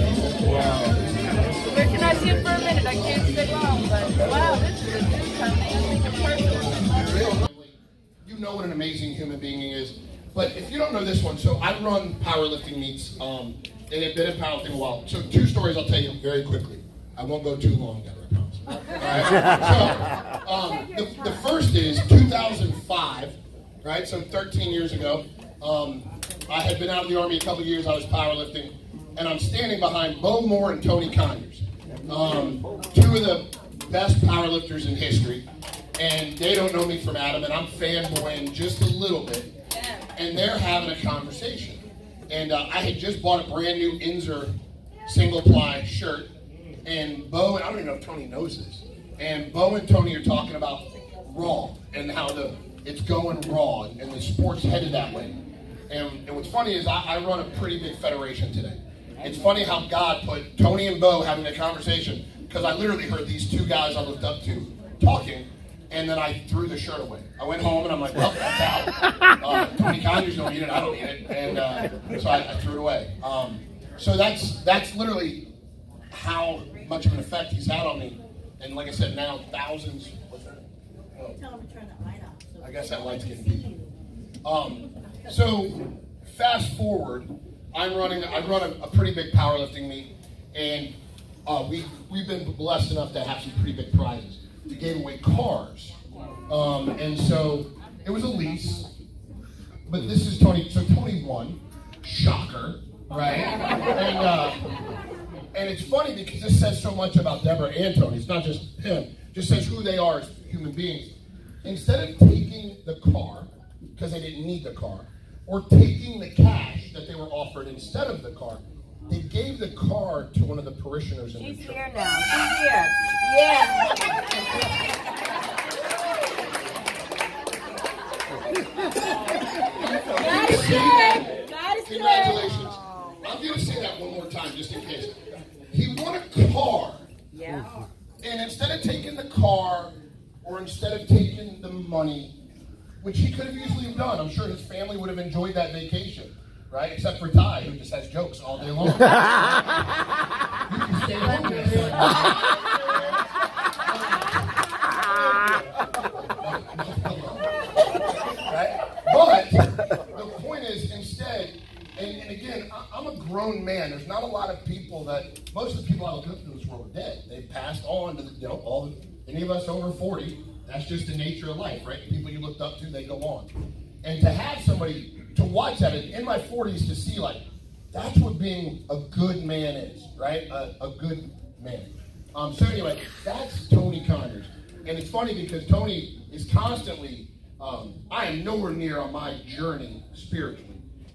Where can I sit for a minute? I can't sit long, but wow, this is a new person. You know what an amazing human being he is. But if you don't know this one, so I run powerlifting meets, um, and have been in powerlifting a while. So two stories I'll tell you very quickly. I won't go too long. All right. So, um, the, the first is 2005, right? So 13 years ago. Um, I had been out of the Army a couple years. I was powerlifting. And I'm standing behind Bo Moore and Tony Conyers, um, two of the best powerlifters in history. And they don't know me from Adam, and I'm fanboying just a little bit. And they're having a conversation. And uh, I had just bought a brand new Inzer single ply shirt. And Bo, and I don't even know if Tony knows this. And Bo and Tony are talking about Raw and how the it's going raw and the sport's headed that way. And, and what's funny is I, I run a pretty big federation today. It's funny how God put Tony and Bo having a conversation because I literally heard these two guys I looked up to talking, and then I threw the shirt away. I went home and I'm like, well, that's out. (laughs) Uh, Tony Conyers don't need it. I don't need it, and uh, so I, I threw it away. Um, so that's that's literally how much of an effect he's had on me. And like I said, now thousands. What's that? Oh. Tell them to turn that light off. I guess that light's getting deep. Um, so fast forward, I'm running. I run a, a pretty big powerlifting meet, and uh, we we've been blessed enough to have some pretty big prizes. We gave away cars, um, and so it was a lease. But this is Tony. So Tony won. Shocker, right? And uh, and it's funny because this says so much about Deborah and Tony. It's not just him. It just says who they are as human beings. Instead of taking the car because they didn't need the car, or taking the cash that they were offered instead of the car, they gave the car to one of the parishioners in the She's church. here now. She's here. Yes. God is good. God is good. Congratulations. I'm going to say that one more time just in case. He won a car. Yeah. And instead of taking the car or instead of taking the money, which he could have easily done, I'm sure his family would have enjoyed that vacation, right? Except for Ty, who just has jokes all day long. (laughs) (laughs) you can stay home right? But the point is, instead, and, and again, I, I'm a grown man. There's not a lot of people that most of the people I look up to in this world are dead. They've passed on to the, you know all the, any of us over 40. That's just the nature of life, right? The people you looked up to, they go on. And to have somebody to watch that in my 40s to see like that's what being a good man is, right? A, a good man. Um, so anyway, that's Tony Conyers. And it's funny because Tony is constantly, um, I am nowhere near on my journey spiritually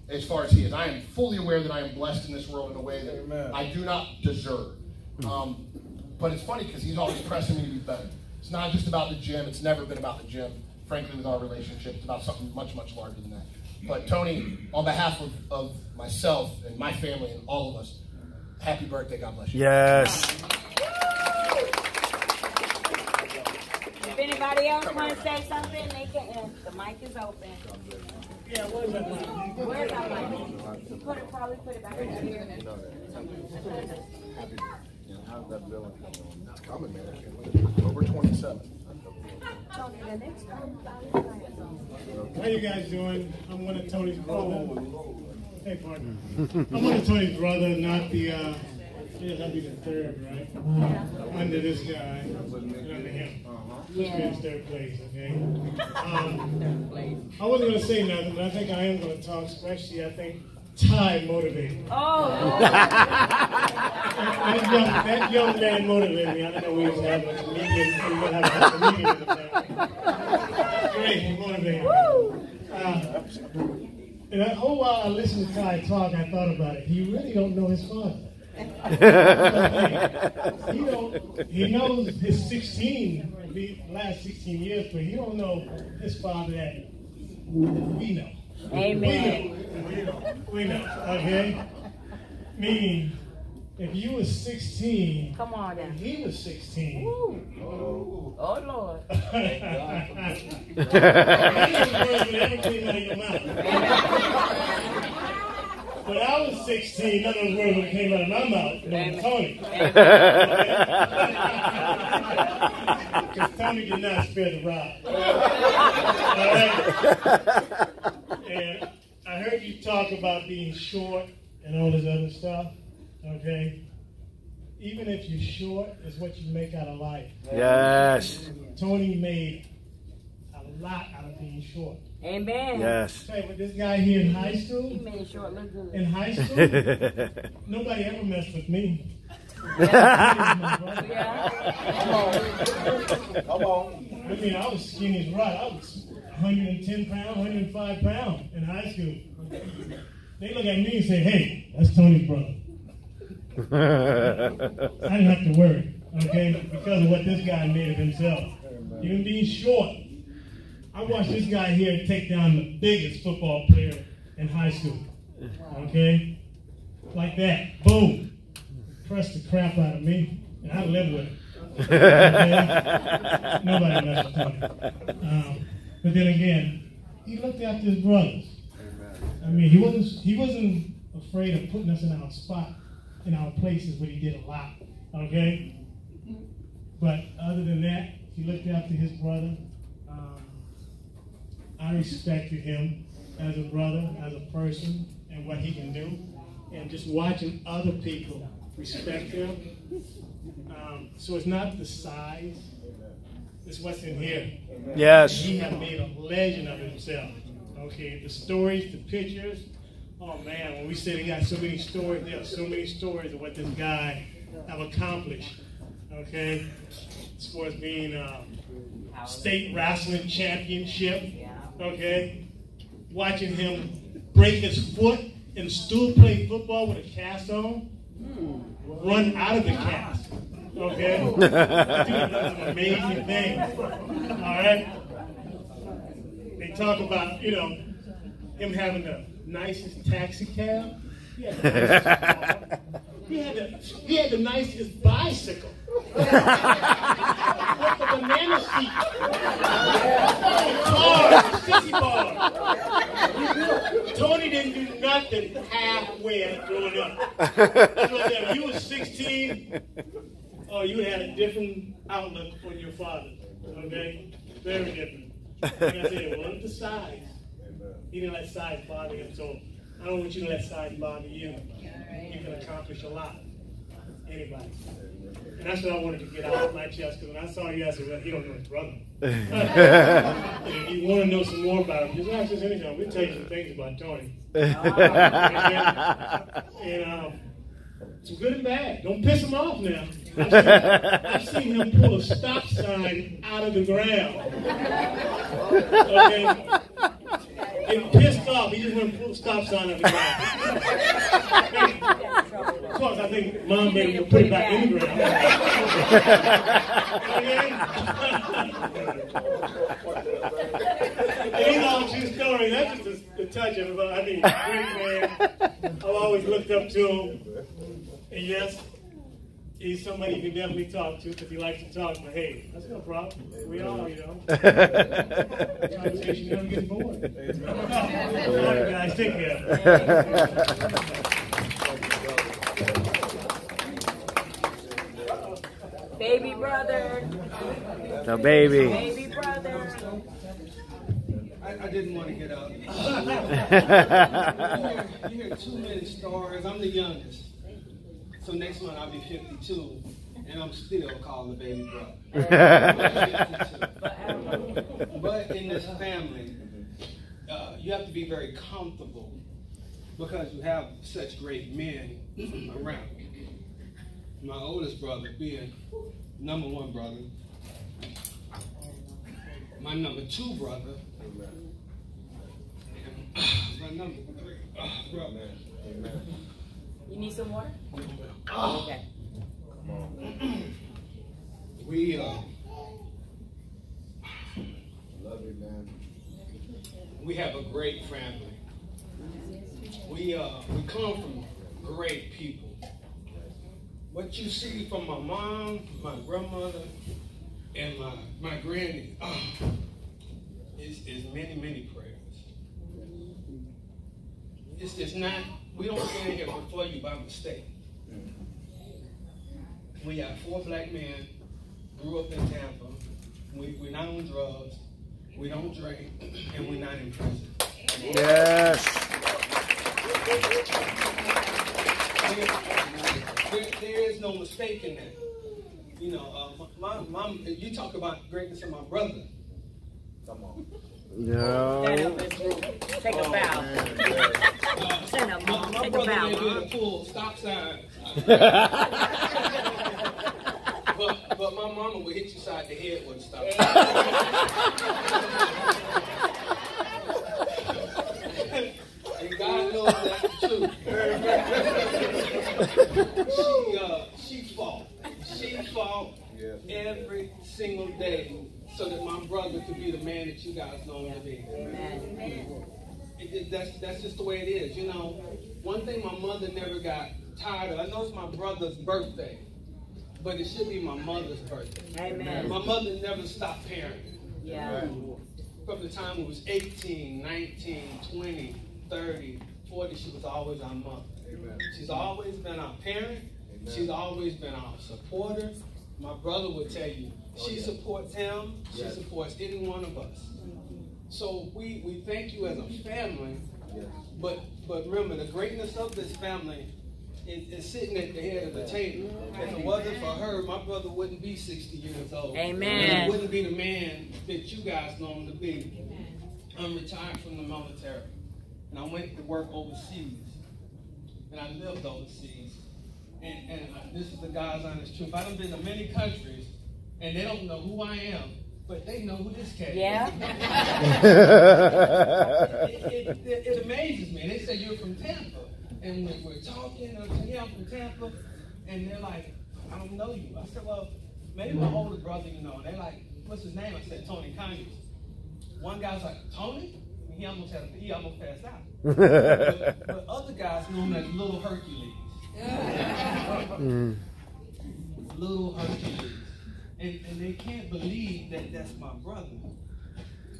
as far as he is. I am fully aware that I am blessed in this world in a way that I do not deserve. Um, but it's funny because he's always pressing me to be better. It's not just about the gym. It's never been about the gym. Frankly, with our relationship, it's about something much, much larger than that. But Tony, on behalf of, of myself and my family and all of us, happy birthday. God bless you. Yes. If anybody else want to say something, they can. The mic is open. Yeah, mic? Where's that mic? Put it, probably put it back in here. Feeling? It's coming, man. I can't wait. October 27th. Tony, the next one. How you guys doing? I'm one of Tony's brother. Hey, partner. I'm one of Tony's brother, not the, uh, I guess I'd be the third, right? Under this guy, and under him. Push me in third place, okay? (laughs) Um, I wasn't gonna say nothing, but I think I am gonna talk, especially I think Ty motivated. me. Oh. (laughs) that, young, that young man motivated me. I don't know we was having a comedian, we were having a comedian in the family. Great, he motivated me. Uh, and a whole while I listened to Ty talk, I thought about it. He really don't know his father. (laughs) he don't. He knows his 16, the last 16 years, but he don't know his father that we know. Amen. We know. We know. Okay. Meaning, if you was 16, come on now. He was 16. Oh, oh Lord. (laughs) (laughs) When I was 16, none of those words would came out of my mouth. No, Tony. (laughs) Because Tony did not spare the rod. All right? (laughs) And I heard you talk about being short and all this other stuff. Okay? Even if you're short, it's what you make out of life. Yes. Tony made a lot out of being short. Amen. Yes. Hey, with this guy here in high school, He made sure it looked good. in high (laughs) school, nobody ever messed with me. (laughs) Come on. Come on. I mean, I was skinny as rock. I was 110 pounds, 105 pounds in high school. They look at me and say, hey, that's Tony's brother. (laughs) I didn't have to worry, okay, because of what this guy made of himself. Even being short. I watched this guy here take down the biggest football player in high school. Okay? Like that. Boom. Pressed the crap out of me. And I live with it. Okay? (laughs) Nobody messed with Tony. Um, but then again, he looked after his brothers. I mean, he wasn't he wasn't afraid of putting us in our spot, in our places, but he did a lot. Okay? But other than that, he looked after his brother. I respected him as a brother, as a person, and what he can do. And just watching other people respect him. Um, so it's not the size, it's what's in here. Yes. He has made a legend of himself. Okay, the stories, the pictures. Oh man, when we say they got so many stories, there are so many stories of what this guy have accomplished. Okay, as far as being a state wrestling championship. Okay, watching him break his foot and still play football with a cast on, run out of the cast. Okay, dude does some amazing things. All right. They talk about you know him having the nicest taxi cab. He had the nicest, (laughs) he had the, he had the nicest bicycle. (laughs) With the banana seat. Car, (laughs) Tony didn't do nothing halfway growing up. If you were 16, oh, you had a different outlook on your father. Okay? Very different. Like I said, it wasn't the size. He didn't let size bother him. So I don't want you to let size bother you. You can accomplish a lot. Anybody. And that's what I wanted to get out of my chest because when I saw you, I said, well, he don't know his brother. (laughs) if you want to know some more about him, just ask us anytime. We'll tell you some things about Tony. (laughs) and um, some good and bad. Don't piss him off now. I've seen, I've seen him pull a stop sign out of the ground. Okay? Getting pissed off, he just went and pulled a stop sign out of the ground. (laughs) Of course, I think mom made him put it back in the ground. Okay? And he's all true story. That's just a, a touch of it. I mean, great man. I've always looked up to him. And yes, he's somebody you can definitely talk to because he likes to talk. But hey, that's no problem. We all, you know. Conversation never gets bored. (laughs) All right, guys, take care. (laughs) Baby brother. The baby. Baby brother. I, I didn't want to get up. (laughs) you, hear, you hear too many stories. I'm the youngest. So next month I'll be 52. and I'm still calling the baby brother. (laughs) but in this family, uh, you have to be very comfortable because you have such great men (clears throat) around. My oldest brother being number one brother, my number two brother, and my number three uh, brother. You need some water? Oh. Okay. We uh, Love you, man. we have a great family. We uh, we come from great people. What you see from my mom, my grandmother, and my my granny uh, is is many many prayers. It's just not. We don't stand here before you by mistake. We are four black men, grew up in Tampa. We, we're not on drugs, we don't drink, and we're not in prison. Yes. There, there is no mistake in that. You know, uh, my, my, you talk about greatness of my brother. Come on. No. Take a bow. (laughs) Stand up, My, Mom. my Take a brother bow, may be Mom. able to stop sign. (laughs) but, but my mama would hit you side the head with a stop sign. (laughs) and God knows that's the truth. She, uh, she fought. She fought every single day so that my brother could be the man that you guys know him to be. It, it, that's that's just the way it is. You know, one thing my mother never got tired of. I know it's my brother's birthday, but it should be my mother's birthday. Amen. My mother never stopped parenting. Yeah. From the time it was 18, 19, 20, 30, 40, she was always our mother. She's always been our parent. She's always been our supporter. My brother would tell you, she supports him. She Yes. supports any one of us. So we, we thank you as a family. But but remember, the greatness of this family is, is sitting at the head of the table. If it wasn't for her, my brother wouldn't be 60 years old. Amen. And he wouldn't be the man that you guys know him to be. I'm retired from the military. And I went to work overseas. And I lived overseas. And, and uh, this is the God's honest truth. I've been to many countries, and they don't know who I am, but they know who this cat Yeah. is. (laughs) it, it, it, it amazes me. They say you're from Tampa. And when we're talking, I say, yeah, I'm from Tampa. And they're like, I don't know you. I said, well, maybe my older brother, you know. And they're like, what's his name? I said, Tony Conyers. One guy's like, Tony? He almost had, he almost passed out. but, (laughs) but other guys know him as Little Hercules. Mm. Little Hercules. And, and they can't believe that that's my brother.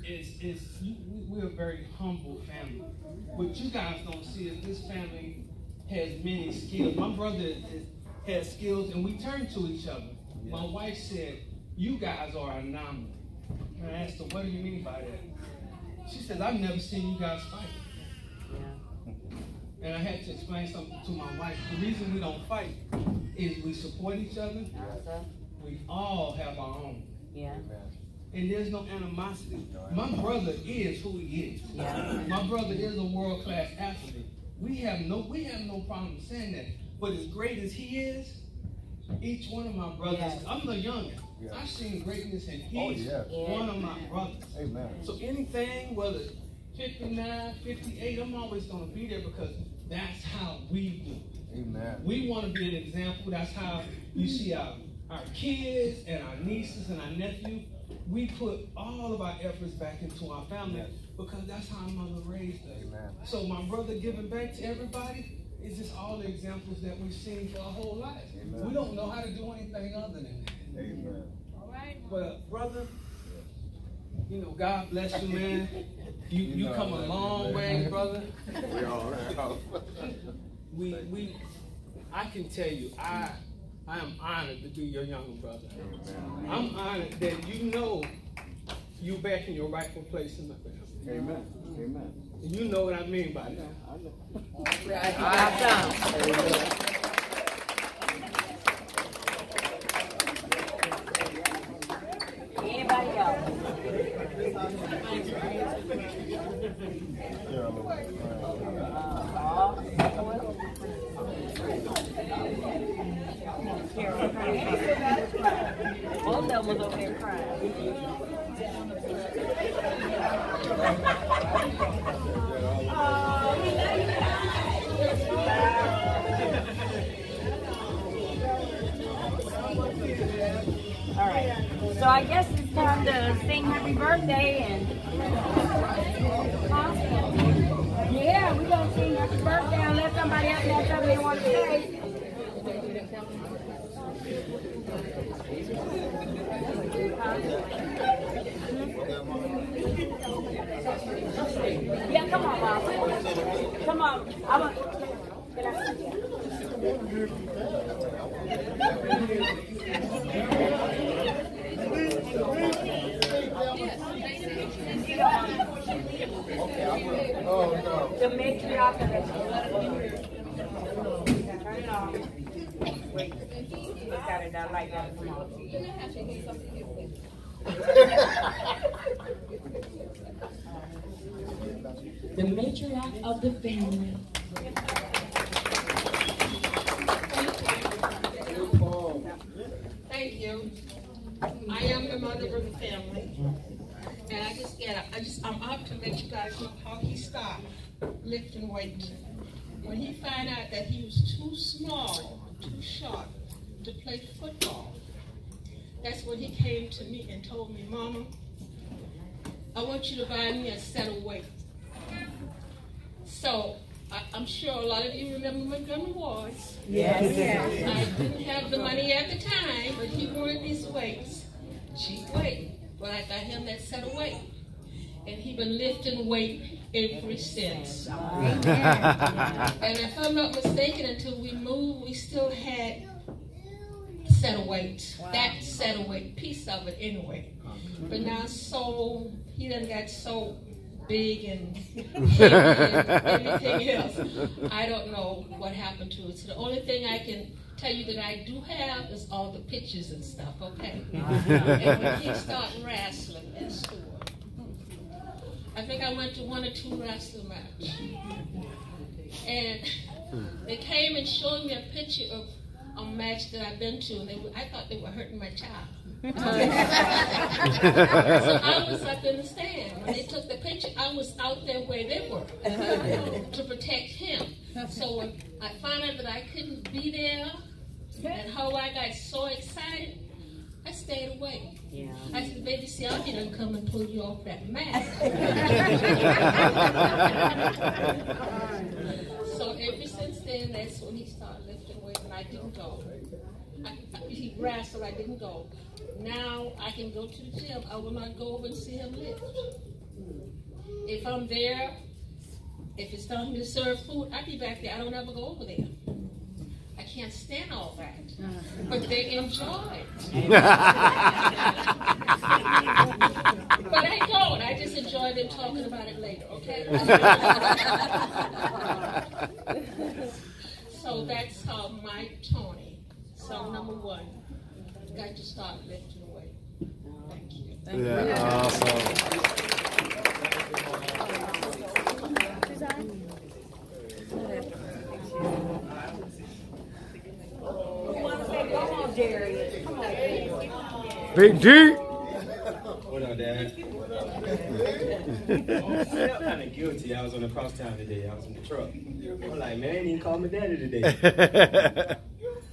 It's, it's, we- we're a very humble family. What you guys don't see is this family has many skills. My brother is, has skills, and we turn to each other. My wife said, you guys are an anomaly. And I asked her, what do you mean by that? She says, I've never seen you guys fight. And I had to explain something to my wife. The reason we don't fight is we support each other. Uh-huh. We all have our own. Yeah. And there's no animosity. My brother is who he is. Yeah. My brother is a world class athlete. We have no we have no problem saying that. But as great as he is, each one of my brothers, Yes. I'm the youngest. I've seen greatness in each Oh, yeah. one of my brothers. Amen. So anything, whether 59, 58, I'm always going to be there because that's how we do it. Amen. We want to be an example. That's how you see our, our kids and our nieces and our nephew. We put all of our efforts back into our family because that's how our mother raised us. Amen. So my brother giving back to everybody is just all the examples that we've seen for our whole life. Amen. We don't know how to do anything other than that. Amen. But brother, you know, God bless you, man. (laughs) You you come a long way, brother. We all have. (laughs) We we I can tell you, I I am honored to be your younger brother. I'm honored that you know you back in your rightful place in the family. Amen. Amen. And you know what I mean by that. (laughs) Both of them was. So I guess time to sing happy birthday and. Yeah, we're gonna sing happy birthday unless somebody else has something they want to say. Yeah, come on, Mom. Come on. I'm a, The matriarch of the Turn it on. Wait. Look at it. I like that. Come on. The matriarch of the family. Thank you. I am the mother of the family. And I just get, I just, I'm up to let you guys know how he started lifting weights. When he found out that he was too small, too short to play football, that's when he came to me and told me, Mama, I want you to buy me a set of weights. So I, I'm sure a lot of you remember Montgomery Ward's. Yes. Yes. I didn't have the money at the time, but he wanted these weights, cheap weight. But I got him that set of weight. And he been lifting weight ever since. and if I'm not mistaken, until we moved, we still had set of weight. That set of weight, piece of it anyway. But now so he done got so big and and (laughs) everything else. I don't know what happened to it. So the only thing I can tell you that I do have is all the pictures and stuff, okay? (laughs) and when he started wrestling in school, I think I went to one or two wrestling matches. And they came and showed me a picture of a match that I've been to, and they were, I thought they were hurting my child. so I was up in the stand. When they took the picture, I was out there where they were to protect him. So when I found out that I couldn't be there, and how I got so excited, I stayed away. Yeah. I said, baby, see, I didn't come and pull you off that mat. (laughs) so ever since then, that's when he started lifting weight, and I didn't go. I, he wrestled, I didn't go. Now I can go to the gym. I will not go over and see him lift. If I'm there, if it's time to serve food, I be back there. I don't ever go over there. I can't stand all that. But they enjoy it. (laughs) but I don't. I just enjoy them talking about it later, okay? (laughs) so that's uh, how Mike Tony, song number one, got to start lifting away. Thank you. Thank Yeah, awesome. You want to say, come on, Darius. Come on. Big D. What up, Dad? I felt kind of guilty. I was on the crosstown today. I was in the truck. I'm like, man, he didn't call me daddy today.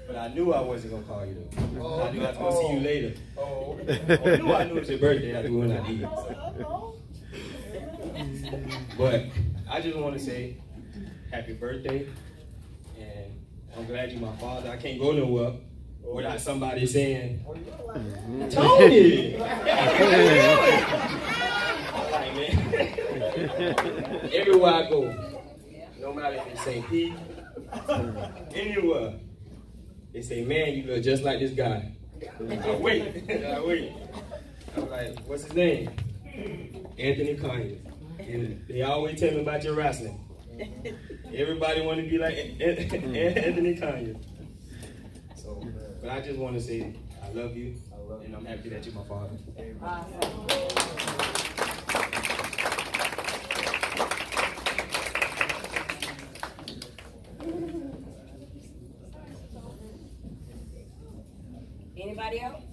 but I knew I wasn't gonna call you. Though. I knew I was gonna see you later. I knew I knew it was your birthday. I knew when I did. But I just want to say happy birthday, and I'm glad you're my father. I can't go nowhere without somebody saying, (laughs) Tony. Like, man. Everywhere I go, no matter if it's St. Pete, anywhere, they say, man, you look just like this guy. I wait, I wait. I'm like, what's his name? Anthony Conyers. And they always tell me about your wrestling. Everybody want to be like Anthony Conyers. So, but I just want to say I love you, I love you. and I'm happy that you're my father. Anybody else?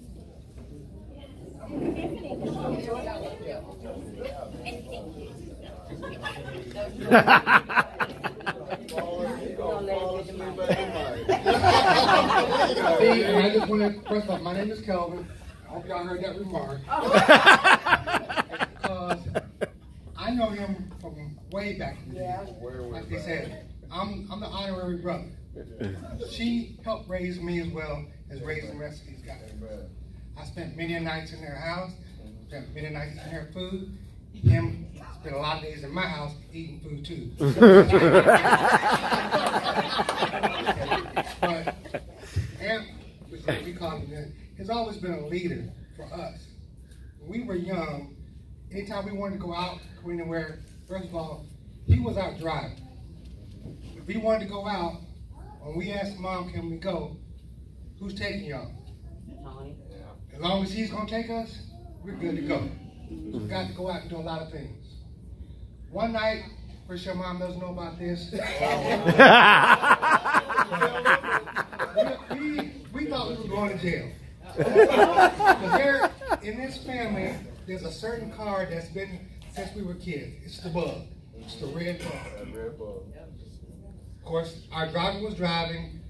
Ha ha ha ha! I just want to, first off, my name is Kelvin. I hope y'all heard that remark. (laughs) because I know him from way back in the day. Like they said, I'm, I'm the honorary brother. She helped raise me as well as raise the rest of these guys. I spent many nights in their house, spent many nights in their food. Him spent a lot of days in my house eating food too. (laughs) but Ant, which we call him, has always been a leader for us. When we were young, anytime we wanted to go out, go anywhere, first of all, he was our driver. If we wanted to go out, when we asked mom, can we go, who's taking y'all? As long as he's gonna take us, we're good to go. We've got to go out and do a lot of things. One night, for sure mom doesn't know about this. (laughs) we, we thought we were going to jail. There, in this family, there's a certain car that's been since we were kids. It's the bug. It's the red bug. Of course, our driver was driving,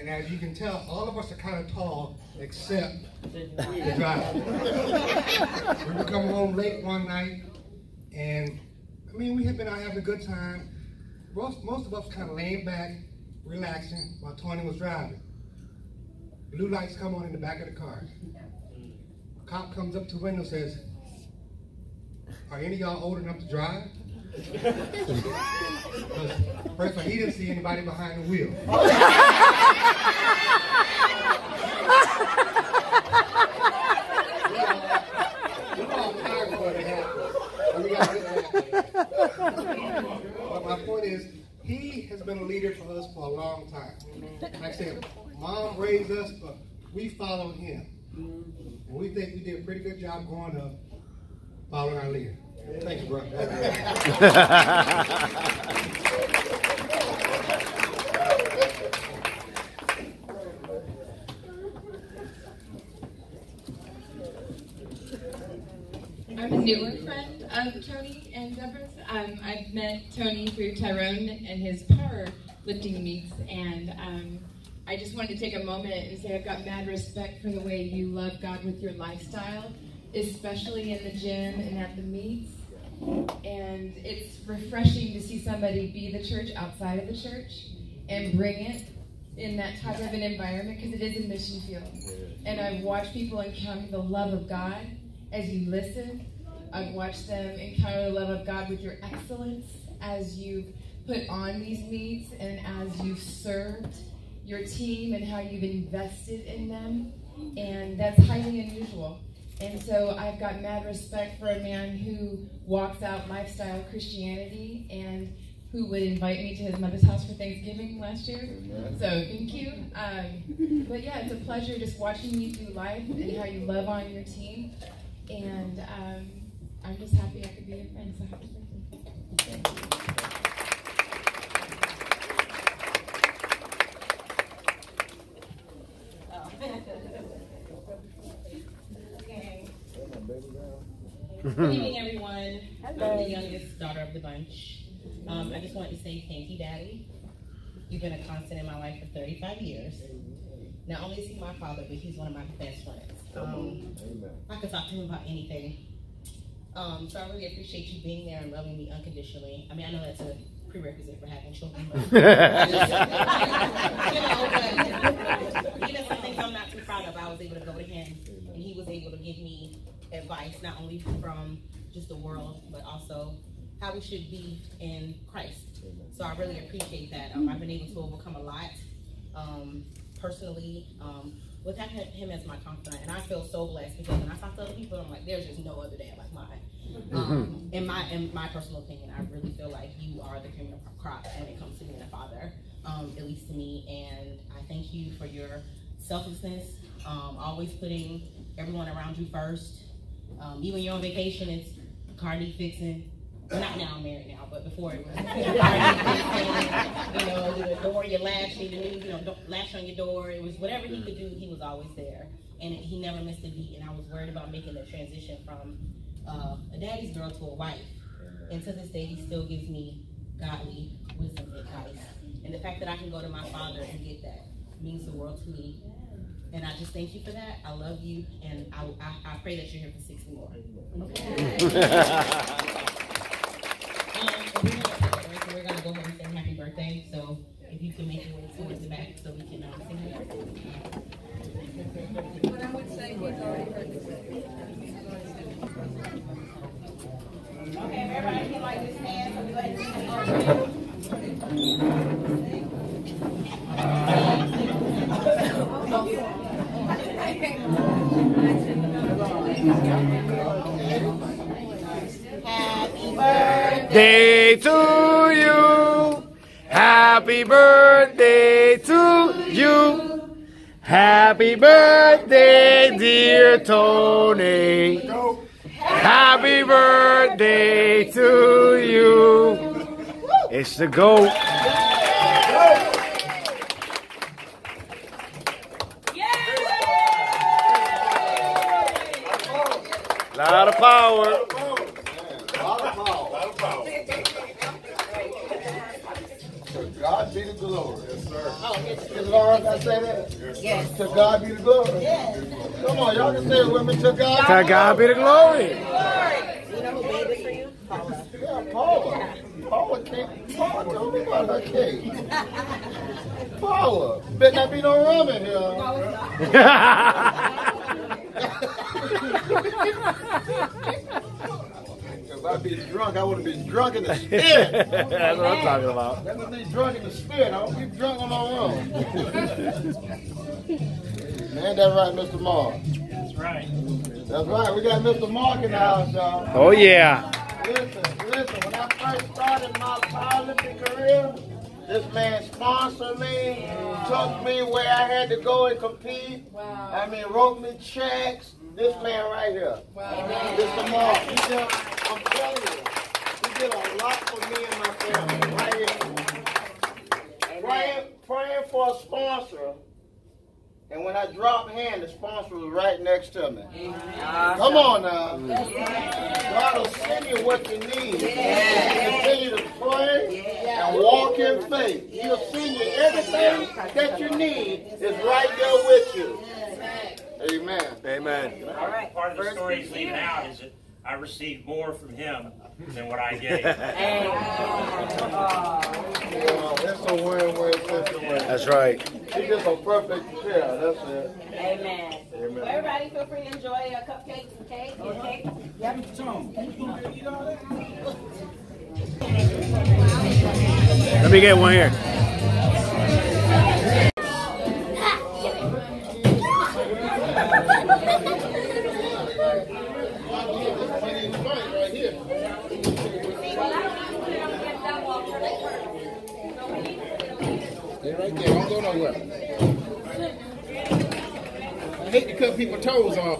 and as you can tell, all of us are kind of tall, except the driver. (laughs) we were coming home late one night, and I mean, we had been out having a good time. Most, most of us kind of laying back, relaxing, while Tony was driving. Blue lights come on in the back of the car. A cop comes up to the window and says, are any of y'all old enough to drive? First of all, he didn't see anybody behind the wheel. But my point is, he has been a leader for us for a long time. Like I said, mom raised us, but we followed him. And we think we did a pretty good job growing up following our leader. Thanks, bro. I'm a newer friend of Tony and Deborah's. Um, I've met Tony through Tyrone and his power lifting meets, and um, I just wanted to take a moment and say I've got mad respect for the way you love God with your lifestyle, especially in the gym and at the meets. And it's refreshing to see somebody be the church outside of the church and bring it in that type of an environment because it is a mission field. And I've watched people encounter the love of God as you listen. I've watched them encounter the love of God with your excellence as you've put on these meets and as you've served your team and how you've invested in them. And that's highly unusual. And so I've got mad respect for a man who walks out lifestyle Christianity and who would invite me to his mother's house for Thanksgiving last year. So thank you. Um, but yeah, it's a pleasure just watching you do life and how you love on your team. And um, I'm just happy I could be your friend. So happy birthday. Good evening, everyone. I'm the youngest daughter of the bunch. Um, I just wanted to say thank you, Daddy. You've been a constant in my life for 35 years. Not only is he my father, but he's one of my best friends. Um, I could talk to him about anything. Um, so I really appreciate you being there and loving me unconditionally. I mean, I know that's a prerequisite for having children. But, (laughs) (laughs) you know, but even some things I'm not too proud of, I was able to go to him, and he was able to give me advice, not only from just the world, but also how we should be in Christ. So I really appreciate that. Um, I've been able to overcome a lot um, personally um, with having him as my confidant, and I feel so blessed because when I talk to other people, I'm like, there's just no other dad like mine. Um, in my in my personal opinion, I really feel like you are the cream of the crop when it comes to being a father, um, at least to me. And I thank you for your selflessness, um, always putting everyone around you first. Um, even you're on vacation, it's car need fixing, not now, I'm married now, but before it was. (laughs) you know, the door, your latch, you know, latch on your door. It was whatever he could do, he was always there. And he never missed a beat. And I was worried about making the transition from uh, a daddy's girl to a wife. And to this day, he still gives me godly wisdom and advice. And the fact that I can go to my father and get that means the world to me. And I just thank you for that. I love you, and I, I, I pray that you're here for 60 more. Um, we're we're gonna go ahead and sing happy birthday. So if you can make your way towards the back so we can um, sing happy birthday. But I would say he's already heard this. Okay, everybody can like this hand, so we go ahead and sing happy birthday. Happy Day to you. Happy birthday to you. Happy birthday, dear Tony. Happy birthday to you. It's the GOAT. A Lot of power. To God be the glory. Yes, sir. Is it all right if I say that? Yes. To God be the glory. Yes. Come on, y'all can say it with me. To God. To God be the glory. You know who made this for you? Paula. Yeah, Paula. Paula came. Paula told me about her cake. (laughs) Paula. Better not be no rum in here. (laughs) If I be drunk, I want to be drunk in the (laughs) spirit. That's what I'm talking about. Let me be drunk in the spirit. I don't be drunk on my own. Man, that's right, Mr. Mark. That's right. That's right. We got Mr. Mark in the house, y'all. Oh, yeah. Listen, listen. When I first started my powerlifting career, this man sponsored me, took me where I had to go and compete. I mean, wrote me checks. This man right here, Mr. Mark. He did, I'm telling you, he did a lot for me and my family. Right here. Praying, praying for a sponsor. And when I dropped hand, the sponsor was right next to me. Come on now. God will send you what you need. Continue to pray and walk in faith. He'll send you everything that you need is right there with you. Amen. Amen. All right. Part of the story he's leaving out is that I received more from him than what I gave. (laughs) Well, It's a win-win situation. That's right. She's just a perfect pair. That's it. Amen. Amen. Well, everybody feel free to enjoy a cupcake and cake. and cake. Yep. Let me get one here. Go nowhere. I hate to cut people's toes off.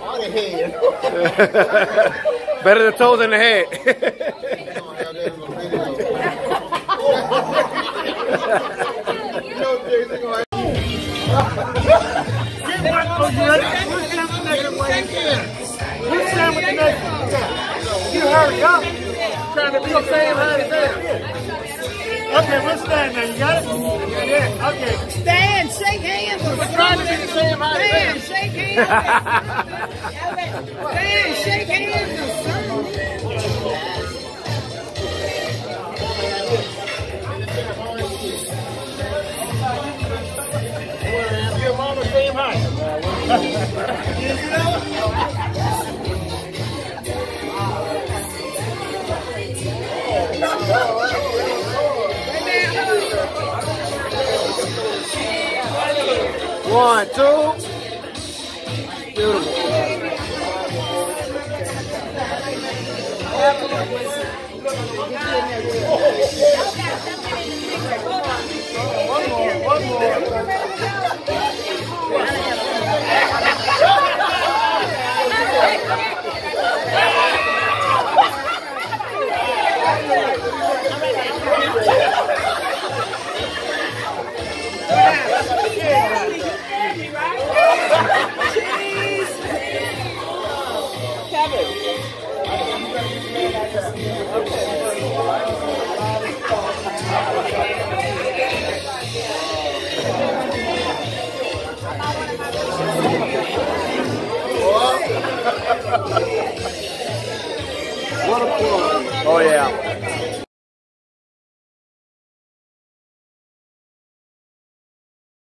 On the head. Better the toes than the head. You know, Jason, go ahead. Who's stand with the next? You hurry up. Trying to be the same height as them. Okay, we'll stand now. You got it? Yeah, okay. Stand, shake hands. We're trying to be the same height as Stand, shake hands. Stand, shake Your mama same height. (laughs) you know? One, two. Beautiful. One more, one more. Oh yeah.